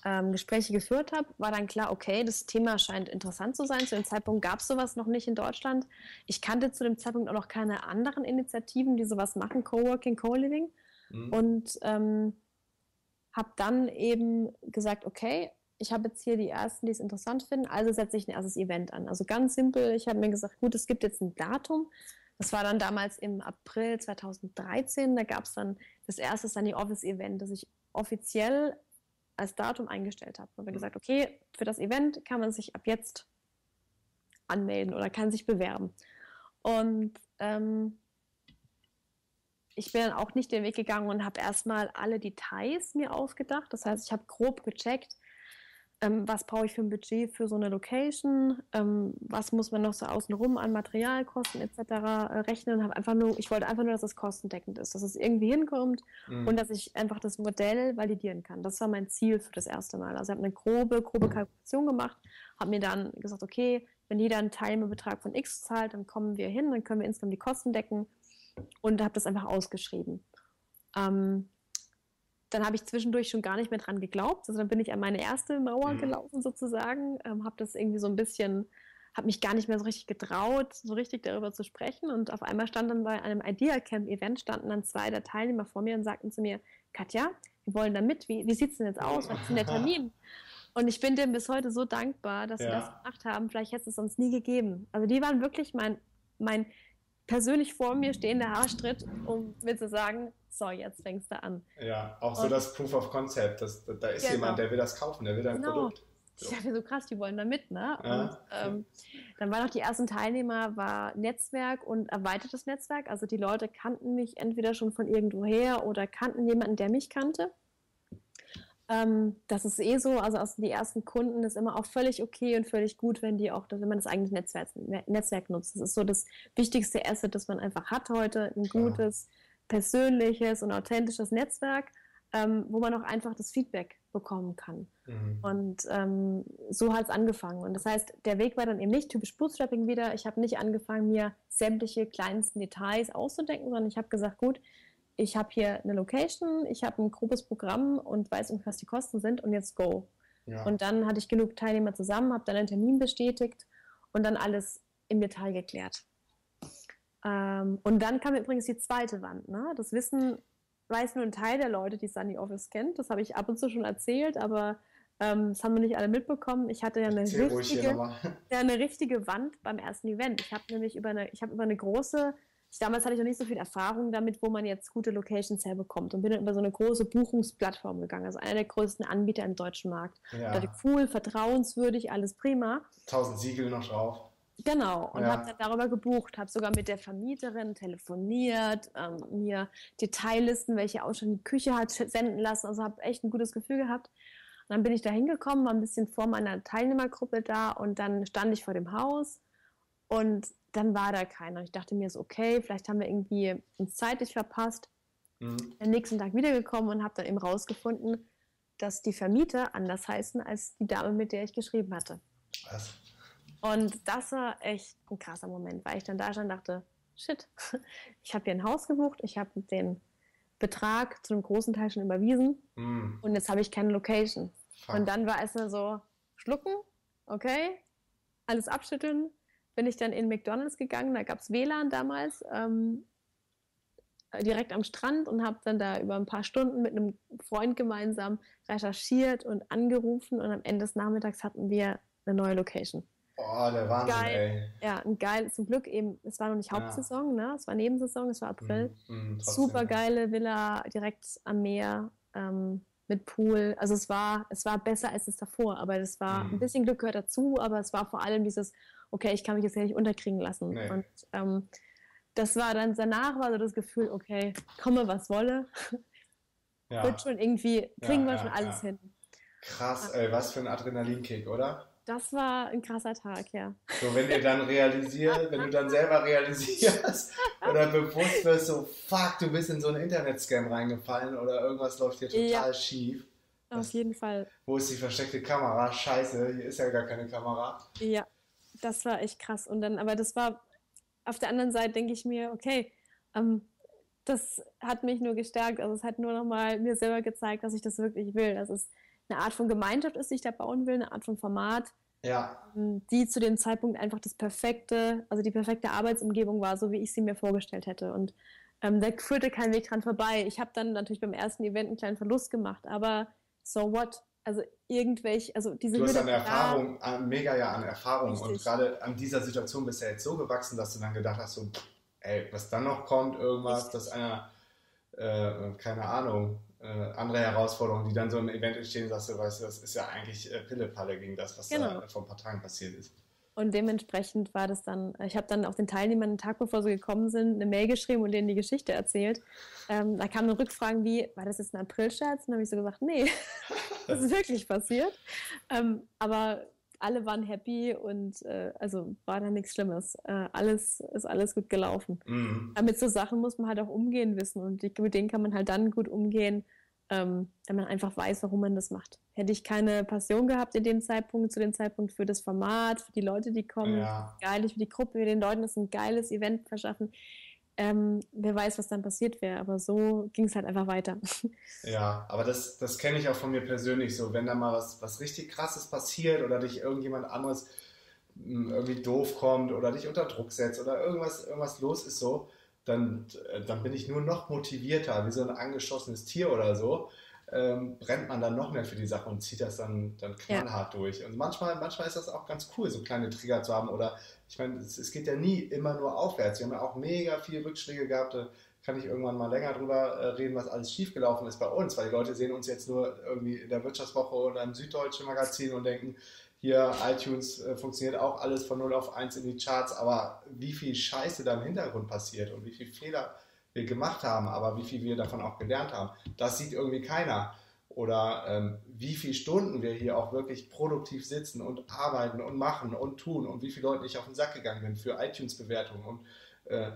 S4: ähm, Gespräche geführt habe, war dann klar, okay, das Thema scheint interessant zu sein. Zu dem Zeitpunkt gab es sowas noch nicht in Deutschland. Ich kannte zu dem Zeitpunkt auch noch keine anderen Initiativen, die sowas machen, Coworking, Co-Living. Mhm. Und ähm, habe dann eben gesagt, okay, ich habe jetzt hier die ersten, die es interessant finden, also setze ich ein erstes Event an. Also ganz simpel, ich habe mir gesagt, gut, es gibt jetzt ein Datum. Das war dann damals im April 2013. Da gab es dann das erste Sunny Office Event, das ich offiziell als Datum eingestellt habe. Und wir gesagt, okay, für das Event kann man sich ab jetzt anmelden oder kann sich bewerben. Und ähm, ich bin dann auch nicht den Weg gegangen und habe erstmal alle Details mir ausgedacht. Das heißt, ich habe grob gecheckt, ähm, was brauche ich für ein Budget für so eine Location, ähm, was muss man noch so außenrum an Materialkosten etc. Äh, rechnen. Hab einfach nur, ich wollte einfach nur, dass es kostendeckend ist, dass es irgendwie hinkommt mhm. und dass ich einfach das Modell validieren kann. Das war mein Ziel für das erste Mal. Also ich habe eine grobe, grobe Kalkulation gemacht, habe mir dann gesagt, okay, wenn jeder einen Teilnehmerbetrag von X zahlt, dann kommen wir hin, dann können wir insgesamt die Kosten decken und habe das einfach ausgeschrieben. Ähm, dann habe ich zwischendurch schon gar nicht mehr dran geglaubt. Also dann bin ich an meine erste Mauer mhm. gelaufen sozusagen, ähm, habe das irgendwie so ein bisschen, habe mich gar nicht mehr so richtig getraut, so richtig darüber zu sprechen. Und auf einmal stand dann bei einem Idea Camp Event standen dann zwei der Teilnehmer vor mir und sagten zu mir, Katja, wir wollen da mit. Wie, wie sieht es denn jetzt aus? Was ist denn der Termin? Und ich bin dem bis heute so dankbar, dass ja. sie das gemacht haben. Vielleicht hätte es sonst nie gegeben. Also die waren wirklich mein, mein persönlich vor mir stehender Haarstritt, um mir zu sagen, so, jetzt fängst du an.
S1: Ja, auch so und, das Proof of Concept, das, da ist genau. jemand, der will das kaufen, der will dein genau. Produkt.
S4: So. Ich dachte so krass, die wollen da mit, ne? Ja. Und ähm, dann waren noch die ersten Teilnehmer, war Netzwerk und erweitertes Netzwerk. Also die Leute kannten mich entweder schon von irgendwoher oder kannten jemanden, der mich kannte. Ähm, das ist eh so, also aus die ersten Kunden ist immer auch völlig okay und völlig gut, wenn die auch, wenn man das eigene Netzwerk, Netzwerk nutzt. Das ist so das wichtigste Asset, das man einfach hat heute, ein gutes, persönliches und authentisches Netzwerk, ähm, wo man auch einfach das Feedback bekommen kann. Mhm. Und ähm, so hat es angefangen. Und das heißt, der Weg war dann eben nicht typisch Bootstrapping wieder. Ich habe nicht angefangen, mir sämtliche kleinsten Details auszudenken, sondern ich habe gesagt, gut, ich habe hier eine Location, ich habe ein grobes Programm und weiß ungefähr, was die Kosten sind und jetzt go. Ja. Und dann hatte ich genug Teilnehmer zusammen, habe dann einen Termin bestätigt und dann alles im Detail geklärt. Ähm, und dann kam übrigens die zweite Wand. Ne? Das Wissen weiß nur ein Teil der Leute, die Sunny Office kennt. Das habe ich ab und zu schon erzählt, aber ähm, das haben wir nicht alle mitbekommen. Ich hatte ja eine, richtige, ja, eine richtige Wand beim ersten Event. Ich habe nämlich über eine, ich habe über eine große ich, damals hatte ich noch nicht so viel Erfahrung damit, wo man jetzt gute Locations herbekommt und bin dann über so eine große Buchungsplattform gegangen, also einer der größten Anbieter im deutschen Markt. Ja. Dachte, cool, vertrauenswürdig, alles prima.
S1: Tausend Siegel noch drauf.
S4: Genau, und ja. habe dann darüber gebucht, habe sogar mit der Vermieterin telefoniert, ähm, mir Detaillisten, welche auch schon die Küche hat, senden lassen, also habe echt ein gutes Gefühl gehabt. Und dann bin ich da hingekommen, war ein bisschen vor meiner Teilnehmergruppe da und dann stand ich vor dem Haus und dann war da keiner. Ich dachte mir so, okay, vielleicht haben wir irgendwie uns zeitlich verpasst. Mhm. Am nächsten Tag wiedergekommen und habe dann eben rausgefunden, dass die Vermieter anders heißen als die Dame, mit der ich geschrieben hatte. Was? Und das war echt ein krasser Moment, weil ich dann da stand und dachte, shit, ich habe hier ein Haus gebucht, ich habe den Betrag zu einem großen Teil schon überwiesen mm. und jetzt habe ich keine Location. Fuck. Und dann war es nur so, schlucken, okay, alles abschütteln, bin ich dann in McDonalds gegangen, da gab es WLAN damals, ähm, direkt am Strand und habe dann da über ein paar Stunden mit einem Freund gemeinsam recherchiert und angerufen und am Ende des Nachmittags hatten wir eine neue Location.
S1: Oh, der Wahnsinn,
S4: geil.
S1: ey.
S4: Ja, ein geil, zum Glück eben, es war noch nicht Hauptsaison, ja. ne? Es war Nebensaison, es war April.
S1: Mm, mm,
S4: Super geile Villa direkt am Meer. Ähm, mit Pool. Also es war, es war besser als es davor, aber das war mhm. ein bisschen Glück gehört dazu, aber es war vor allem dieses, okay, ich kann mich jetzt ja nicht unterkriegen lassen. Nee. Und ähm, das war dann danach war so das Gefühl, okay, komme was wolle, ja. wird schon irgendwie, kriegen ja, wir ja, schon alles hin.
S1: Krass, ey, was für ein Adrenalinkick, oder?
S4: Das war ein krasser Tag, ja.
S1: So, wenn ihr dann realisiert, wenn du dann selber realisierst oder bewusst wirst, so, fuck, du bist in so einen Internet-Scam reingefallen oder irgendwas läuft hier total schief.
S4: Auf das, jeden Fall.
S1: Wo ist die versteckte Kamera? Scheiße, hier ist ja gar keine Kamera.
S4: Ja, das war echt krass. Und dann, aber das war, auf der anderen Seite denke ich mir, okay, ähm, das hat mich nur gestärkt. Also es hat nur nochmal mir selber gezeigt, dass ich das wirklich will. Das ist eine Art von Gemeinschaft ist, die ich da bauen will, eine Art von Format,
S1: ja.
S4: Ähm, die zu dem Zeitpunkt einfach das perfekte, also die perfekte Arbeitsumgebung war, so wie ich sie mir vorgestellt hätte. Und ähm, da führte kein Weg dran vorbei. Ich habe dann natürlich beim ersten Event einen kleinen Verlust gemacht, aber so what? Also irgendwelche, also diese
S1: Du hast an Erfahrung, an, mega ja an Erfahrung Richtig. und gerade an dieser Situation bist du ja jetzt so gewachsen, dass du dann gedacht hast, so, ey, was dann noch kommt, irgendwas, Richtig. dass einer, äh, keine Ahnung, äh, andere Herausforderungen, die dann so ein Event entstehen, sagst du, weißt du, das ist ja eigentlich äh, Pillepalle gegen das, was genau. da vor ein paar Tagen passiert ist.
S4: Und dementsprechend war das dann, ich habe dann auch den Teilnehmern einen Tag bevor sie gekommen sind, eine Mail geschrieben und denen die Geschichte erzählt. Ähm, da kamen Rückfragen wie, war das jetzt ein Aprilscherz? Und dann habe ich so gesagt, nee, das ist wirklich passiert. Ähm, aber alle waren happy und äh, also war da nichts Schlimmes. Äh, alles ist alles gut gelaufen. Mhm. Aber mit so Sachen muss man halt auch umgehen wissen und die, mit denen kann man halt dann gut umgehen, ähm, wenn man einfach weiß, warum man das macht. Hätte ich keine Passion gehabt in dem Zeitpunkt, zu dem Zeitpunkt für das Format, für die Leute, die kommen, ja. geil, für die Gruppe, für den Leuten das ein geiles Event verschaffen, ähm, wer weiß, was dann passiert wäre. Aber so ging es halt einfach weiter.
S1: Ja, aber das, das kenne ich auch von mir persönlich so. Wenn da mal was, was richtig krasses passiert oder dich irgendjemand anderes hm, irgendwie doof kommt oder dich unter Druck setzt oder irgendwas, irgendwas los ist so, dann, äh, dann bin ich nur noch motivierter, wie so ein angeschossenes Tier oder so. Ähm, brennt man dann noch mehr für die Sache und zieht das dann, dann knallhart ja. durch. Und manchmal, manchmal ist das auch ganz cool, so kleine Trigger zu haben oder ich meine, es, es, geht ja nie immer nur aufwärts. Wir haben ja auch mega viele Rückschläge gehabt. Da kann ich irgendwann mal länger drüber äh, reden, was alles schiefgelaufen ist bei uns, weil die Leute sehen uns jetzt nur irgendwie in der Wirtschaftswoche oder im Süddeutschen Magazin und denken, hier iTunes äh, funktioniert auch alles von 0 auf 1 in die Charts, aber wie viel Scheiße da im Hintergrund passiert und wie viel Fehler wir gemacht haben, aber wie viel wir davon auch gelernt haben, das sieht irgendwie keiner oder ähm, wie viele Stunden wir hier auch wirklich produktiv sitzen und arbeiten und machen und tun und wie viele Leute ich auf den Sack gegangen bin für iTunes-Bewertungen und äh,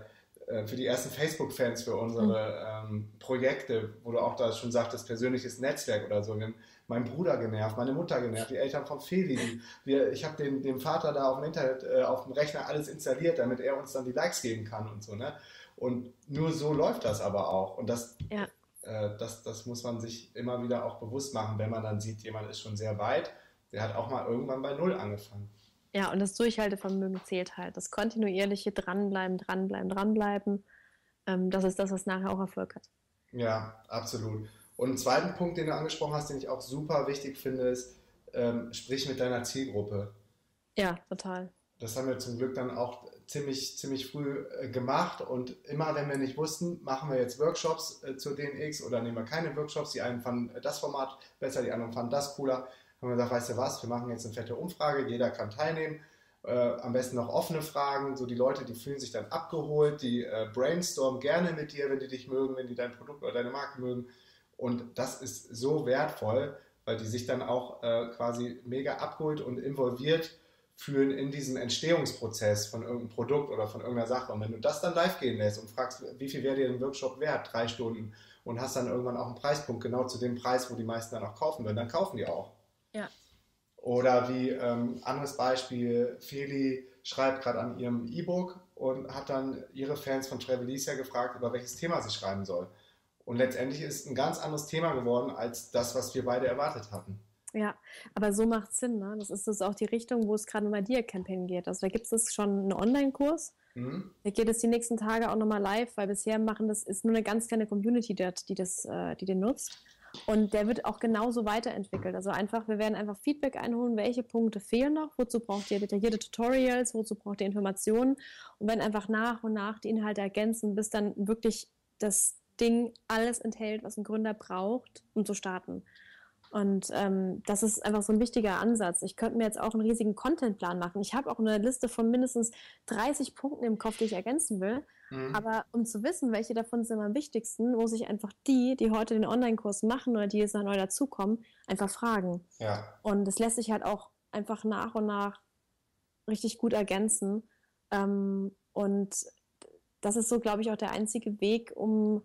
S1: äh, für die ersten Facebook-Fans für unsere mhm. ähm, Projekte, wo du auch da schon sagtest, persönliches Netzwerk oder so. Wir haben meinen Bruder genervt, meine Mutter genervt, die Eltern von Feli. Wir, ich habe dem, dem Vater da auf dem Internet, äh, auf dem Rechner alles installiert, damit er uns dann die Likes geben kann und so. Ne? Und nur so läuft das aber auch. Und das ja äh, das, das muss man sich immer wieder auch bewusst machen, wenn man dann sieht, jemand ist schon sehr weit, der hat auch mal irgendwann bei Null angefangen.
S4: Ja, und das Durchhaltevermögen zählt halt. Das kontinuierliche Dranbleiben, Dranbleiben, Dranbleiben. Ähm, das ist das, was nachher auch Erfolg hat.
S1: Ja, absolut. Und einen zweiten Punkt, den du angesprochen hast, den ich auch super wichtig finde, ist, ähm, sprich mit deiner Zielgruppe.
S4: Ja, total.
S1: Das haben wir zum Glück dann auch ziemlich, ziemlich früh äh, gemacht und immer, wenn wir nicht wussten, machen wir jetzt Workshops äh, zur DNX oder nehmen wir keine Workshops. Die einen fanden das Format besser, die anderen fanden das cooler. Haben wir gesagt, weißt du was, wir machen jetzt eine fette Umfrage, jeder kann teilnehmen. Äh, am besten noch offene Fragen, so die Leute, die fühlen sich dann abgeholt, die äh, brainstormen gerne mit dir, wenn die dich mögen, wenn die dein Produkt oder deine Marke mögen. Und das ist so wertvoll, weil die sich dann auch äh, quasi mega abgeholt und involviert fühlen in diesem Entstehungsprozess von irgendeinem Produkt oder von irgendeiner Sache. Und wenn du das dann live gehen lässt und fragst, wie viel wäre dir ein Workshop wert, drei Stunden, und hast dann irgendwann auch einen Preispunkt genau zu dem Preis, wo die meisten dann auch kaufen würden, dann kaufen die auch.
S4: Ja.
S1: Oder wie ähm, anderes Beispiel, Feli schreibt gerade an ihrem E-Book und hat dann ihre Fans von Travelicia gefragt, über welches Thema sie schreiben soll. Und letztendlich ist ein ganz anderes Thema geworden als das, was wir beide erwartet hatten.
S4: Ja, aber so macht es Sinn. Ne? Das ist das auch die Richtung, wo es gerade bei dir Campaign geht. Also da gibt es schon einen Online-Kurs. Mhm. Da geht es die nächsten Tage auch nochmal live, weil bisher machen das ist nur eine ganz kleine Community dort, die das, äh, die den nutzt. Und der wird auch genauso weiterentwickelt. Also einfach, wir werden einfach Feedback einholen, welche Punkte fehlen noch, wozu braucht ihr detaillierte Tutorials, wozu braucht ihr Informationen und werden einfach nach und nach die Inhalte ergänzen, bis dann wirklich das Ding alles enthält, was ein Gründer braucht, um zu starten. Und ähm, das ist einfach so ein wichtiger Ansatz. Ich könnte mir jetzt auch einen riesigen Contentplan machen. Ich habe auch eine Liste von mindestens 30 Punkten im Kopf, die ich ergänzen will. Mhm. Aber um zu wissen, welche davon sind am wichtigsten, muss ich einfach die, die heute den Online-Kurs machen oder die jetzt neu dazukommen, einfach fragen. Ja. Und das lässt sich halt auch einfach nach und nach richtig gut ergänzen. Ähm, und das ist so, glaube ich, auch der einzige Weg, um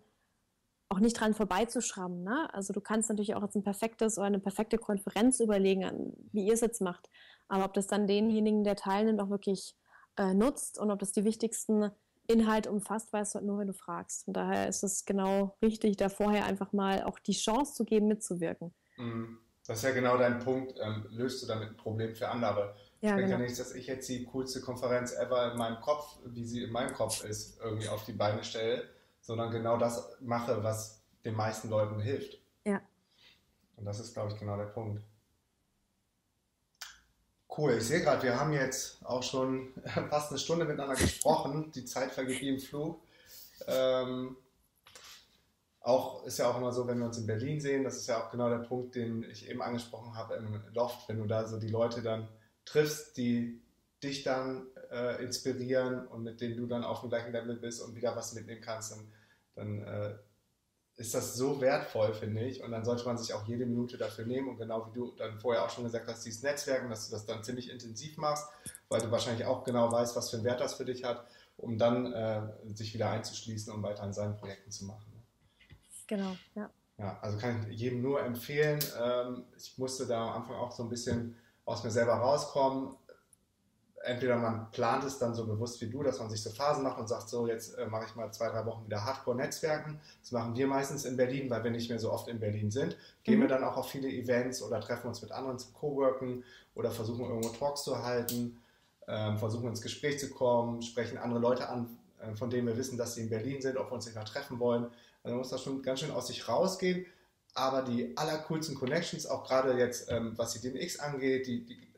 S4: auch nicht dran vorbeizuschrammen. Ne? Also du kannst natürlich auch jetzt ein perfektes oder eine perfekte Konferenz überlegen, wie ihr es jetzt macht. Aber ob das dann denjenigen, der teilnimmt, auch wirklich äh, nutzt und ob das die wichtigsten Inhalte umfasst, weißt du halt nur, wenn du fragst. Von daher ist es genau richtig, da vorher einfach mal auch die Chance zu geben, mitzuwirken.
S1: Mhm. Das ist ja genau dein Punkt. Ähm, löst du damit ein Problem für andere? Ja, ich denke genau. ja nicht, dass ich jetzt die coolste Konferenz ever in meinem Kopf, wie sie in meinem Kopf ist, irgendwie auf die Beine stelle sondern genau das mache, was den meisten Leuten hilft. Ja. Und das ist, glaube ich, genau der Punkt. Cool, ich sehe gerade, wir haben jetzt auch schon fast eine Stunde miteinander gesprochen. Die Zeit vergeht wie im Flug. Ähm, auch ist ja auch immer so, wenn wir uns in Berlin sehen, das ist ja auch genau der Punkt, den ich eben angesprochen habe im Loft, wenn du da so die Leute dann triffst, die dich dann äh, inspirieren und mit denen du dann auf dem gleichen Level bist und wieder was mitnehmen kannst, dann dann äh, ist das so wertvoll, finde ich. Und dann sollte man sich auch jede Minute dafür nehmen. Und genau wie du dann vorher auch schon gesagt hast, dieses Netzwerken, dass du das dann ziemlich intensiv machst, weil du wahrscheinlich auch genau weißt, was für einen Wert das für dich hat, um dann äh, sich wieder einzuschließen und weiter an seinen Projekten zu machen.
S4: Genau, ja.
S1: Ja, also kann ich jedem nur empfehlen. Ähm, ich musste da am Anfang auch so ein bisschen aus mir selber rauskommen entweder man plant es dann so bewusst wie du, dass man sich so Phasen macht und sagt, so jetzt äh, mache ich mal zwei, drei Wochen wieder Hardcore-Netzwerken. Das machen wir meistens in Berlin, weil wir nicht mehr so oft in Berlin sind. Gehen mhm. wir dann auch auf viele Events oder treffen uns mit anderen zum Coworken oder versuchen irgendwo Talks zu halten, äh, versuchen ins Gespräch zu kommen, sprechen andere Leute an, äh, von denen wir wissen, dass sie in Berlin sind, ob wir uns nicht mal treffen wollen. Also man muss das schon ganz schön aus sich rausgehen. Aber die allercoolsten Connections, auch gerade jetzt, ähm, was die DMX angeht, die, die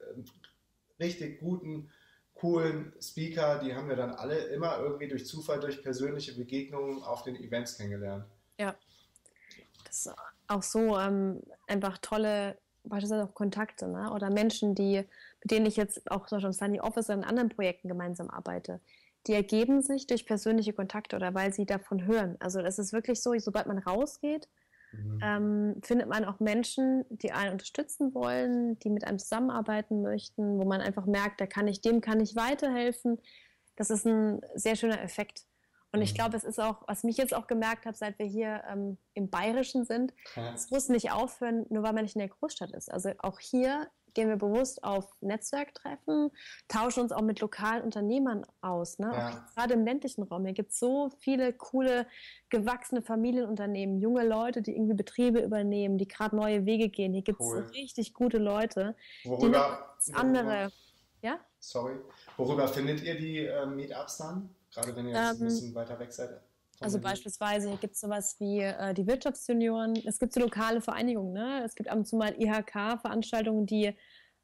S1: richtig guten, coolen Speaker, die haben wir dann alle immer irgendwie durch Zufall, durch persönliche Begegnungen auf den Events kennengelernt.
S4: Ja, das ist auch so ähm, einfach tolle, beispielsweise auch Kontakte ne? oder Menschen, die, mit denen ich jetzt auch zum Beispiel im Sunny Office oder in anderen Projekten gemeinsam arbeite. Die ergeben sich durch persönliche Kontakte oder weil sie davon hören. Also es ist wirklich so, sobald man rausgeht, Mhm. Ähm, findet man auch Menschen, die einen unterstützen wollen, die mit einem zusammenarbeiten möchten, wo man einfach merkt, da kann ich, dem kann ich weiterhelfen. Das ist ein sehr schöner Effekt. Und mhm. ich glaube, es ist auch, was mich jetzt auch gemerkt habe, seit wir hier ähm, im Bayerischen sind, es muss nicht aufhören, nur weil man nicht in der Großstadt ist. Also auch hier gehen wir bewusst auf Netzwerktreffen, tauschen uns auch mit lokalen Unternehmern aus. Ne? Ja. Gerade im ländlichen Raum. Hier gibt es so viele coole, gewachsene Familienunternehmen, junge Leute, die irgendwie Betriebe übernehmen, die gerade neue Wege gehen. Hier gibt es cool. richtig gute Leute.
S1: Worüber,
S4: andere. Worüber,
S1: ja? Sorry. Worüber findet ihr die äh, Meetups dann? Gerade wenn ihr jetzt ähm, ein bisschen weiter weg seid.
S4: Also beispielsweise gibt es sowas wie äh, die Wirtschaftsjunioren. Es gibt so lokale Vereinigungen. Ne? Es gibt ab und zu mal IHK-Veranstaltungen, die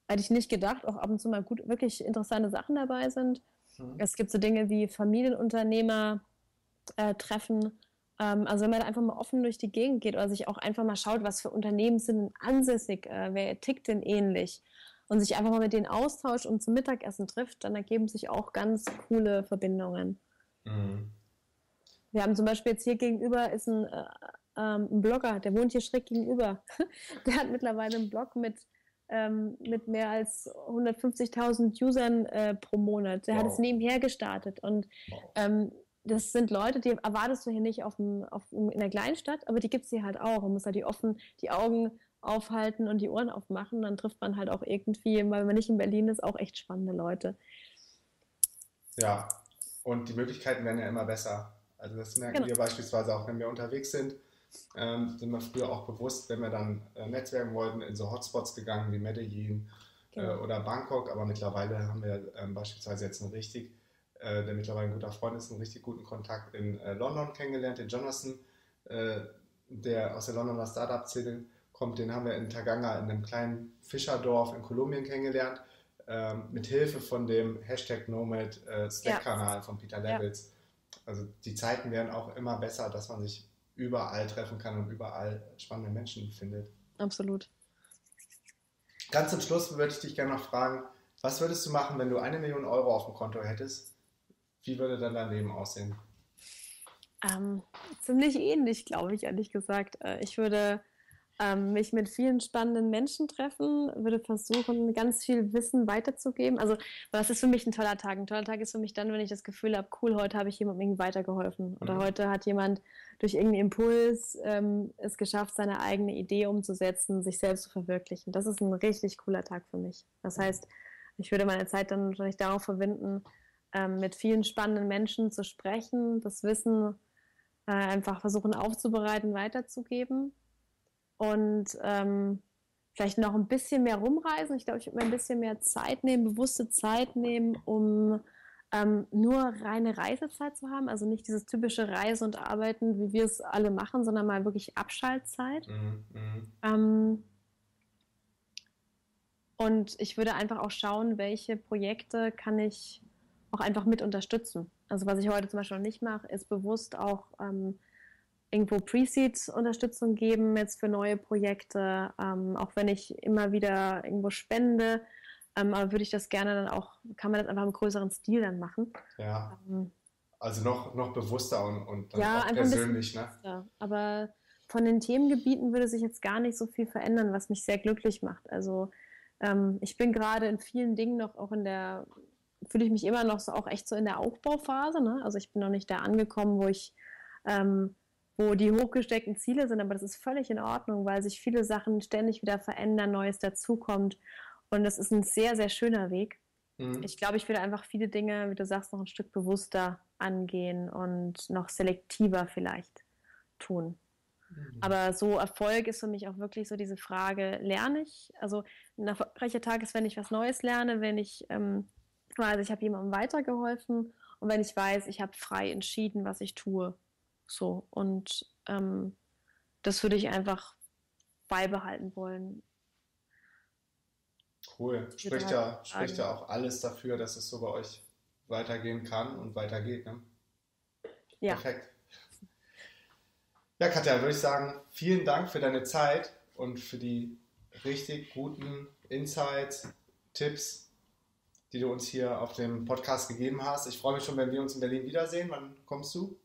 S4: hätte ich nicht gedacht, auch ab und zu mal gut, wirklich interessante Sachen dabei sind. Mhm. Es gibt so Dinge wie Familienunternehmer-Treffen. Äh, ähm, also wenn man einfach mal offen durch die Gegend geht oder sich auch einfach mal schaut, was für Unternehmen sind ansässig, äh, wer tickt denn ähnlich und sich einfach mal mit denen austauscht und zum Mittagessen trifft, dann ergeben sich auch ganz coole Verbindungen. Mhm. Wir haben zum Beispiel jetzt hier gegenüber ist ein, äh, ähm, ein Blogger, der wohnt hier schräg gegenüber. der hat mittlerweile einen Blog mit, ähm, mit mehr als 150.000 Usern äh, pro Monat. Der wow. hat es nebenher gestartet und wow. ähm, das sind Leute, die erwartest du hier nicht auf dem, auf, in der Kleinstadt, aber die gibt es hier halt auch. Man muss halt die offen die Augen aufhalten und die Ohren aufmachen. Dann trifft man halt auch irgendwie, weil man nicht in Berlin ist, auch echt spannende Leute.
S1: Ja, und die Möglichkeiten werden ja immer besser. Also das merken genau. wir beispielsweise auch, wenn wir unterwegs sind. Ähm, sind wir früher auch bewusst, wenn wir dann äh, netzwerken wollten, in so Hotspots gegangen wie Medellin äh, genau. äh, oder Bangkok. Aber mittlerweile haben wir ähm, beispielsweise jetzt einen richtig, äh, der mittlerweile ein guter Freund ist, einen richtig guten Kontakt in äh, London kennengelernt, den Jonathan, äh, der aus der Londoner Startup-Szene kommt. Den haben wir in Taganga in einem kleinen Fischerdorf in Kolumbien kennengelernt ähm, mit Hilfe von dem Hashtag Nomad Slack-Kanal ja. von Peter Levels. Ja. Also die Zeiten werden auch immer besser, dass man sich überall treffen kann und überall spannende Menschen findet.
S4: Absolut.
S1: Ganz zum Schluss würde ich dich gerne noch fragen, was würdest du machen, wenn du eine Million Euro auf dem Konto hättest? Wie würde dann dein Leben aussehen?
S4: Ähm, ziemlich ähnlich, glaube ich, ehrlich gesagt. Äh, ich würde ähm, mich mit vielen spannenden Menschen treffen, würde versuchen, ganz viel Wissen weiterzugeben. Also, was ist für mich ein toller Tag? Ein toller Tag ist für mich dann, wenn ich das Gefühl habe, cool, heute habe ich jemandem irgendwie weitergeholfen. Oder mhm. heute hat jemand durch irgendeinen Impuls ähm, es geschafft, seine eigene Idee umzusetzen, sich selbst zu verwirklichen. Das ist ein richtig cooler Tag für mich. Das mhm. heißt, ich würde meine Zeit dann wahrscheinlich darauf verwenden, ähm, mit vielen spannenden Menschen zu sprechen, das Wissen äh, einfach versuchen aufzubereiten, weiterzugeben und ähm, vielleicht noch ein bisschen mehr rumreisen. Ich glaube, ich würde mir ein bisschen mehr Zeit nehmen, bewusste Zeit nehmen, um ähm, nur reine Reisezeit zu haben. Also nicht dieses typische Reisen und Arbeiten, wie wir es alle machen, sondern mal wirklich Abschaltzeit. Mhm, mhm. ähm, und ich würde einfach auch schauen, welche Projekte kann ich auch einfach mit unterstützen. Also was ich heute zum Beispiel noch nicht mache, ist bewusst auch ähm, irgendwo Pre-Seed-Unterstützung geben jetzt für neue Projekte, ähm, auch wenn ich immer wieder irgendwo spende, ähm, aber würde ich das gerne dann auch, kann man das einfach im größeren Stil dann machen.
S1: Ja. Ähm, also noch, noch bewusster und, und dann ja, auch persönlich, ne?
S4: Aber von den Themengebieten würde sich jetzt gar nicht so viel verändern, was mich sehr glücklich macht. Also ähm, ich bin gerade in vielen Dingen noch auch in der, fühle ich mich immer noch so auch echt so in der Aufbauphase. Ne? Also ich bin noch nicht da angekommen, wo ich ähm, wo die hochgesteckten Ziele sind, aber das ist völlig in Ordnung, weil sich viele Sachen ständig wieder verändern, Neues dazukommt. Und das ist ein sehr, sehr schöner Weg. Mhm. Ich glaube, ich würde einfach viele Dinge, wie du sagst, noch ein Stück bewusster angehen und noch selektiver vielleicht tun. Mhm. Aber so Erfolg ist für mich auch wirklich so diese Frage, lerne ich? Also ein erfolgreicher Tag ist, wenn ich was Neues lerne, wenn ich ähm, weiß, ich habe jemandem weitergeholfen und wenn ich weiß, ich habe frei entschieden, was ich tue. So, und ähm, das würde ich einfach beibehalten wollen.
S1: Cool. Spricht ja, spricht ja auch alles dafür, dass es so bei euch weitergehen kann und weitergeht. Ne? Ja. Perfekt. Ja, Katja, würde ich sagen, vielen Dank für deine Zeit und für die richtig guten Insights, Tipps, die du uns hier auf dem Podcast gegeben hast. Ich freue mich schon, wenn wir uns in Berlin wiedersehen. Wann kommst du?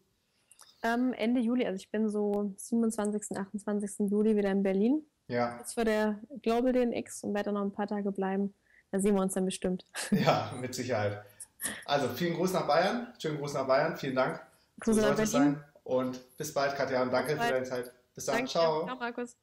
S4: Ähm, Ende Juli, also ich bin so 27., 28. Juli wieder in Berlin.
S1: Ja.
S4: Jetzt für der Global DNX und werde dann noch ein paar Tage bleiben. Da sehen wir uns dann bestimmt.
S1: Ja, mit Sicherheit. Also vielen Gruß nach Bayern. Schönen Gruß nach Bayern. Vielen Dank. Gruß so nach Berlin. Sein. Und bis bald, Katja. Und danke für deine Zeit. Bis dann. Danke. Ciao. Ciao, Markus.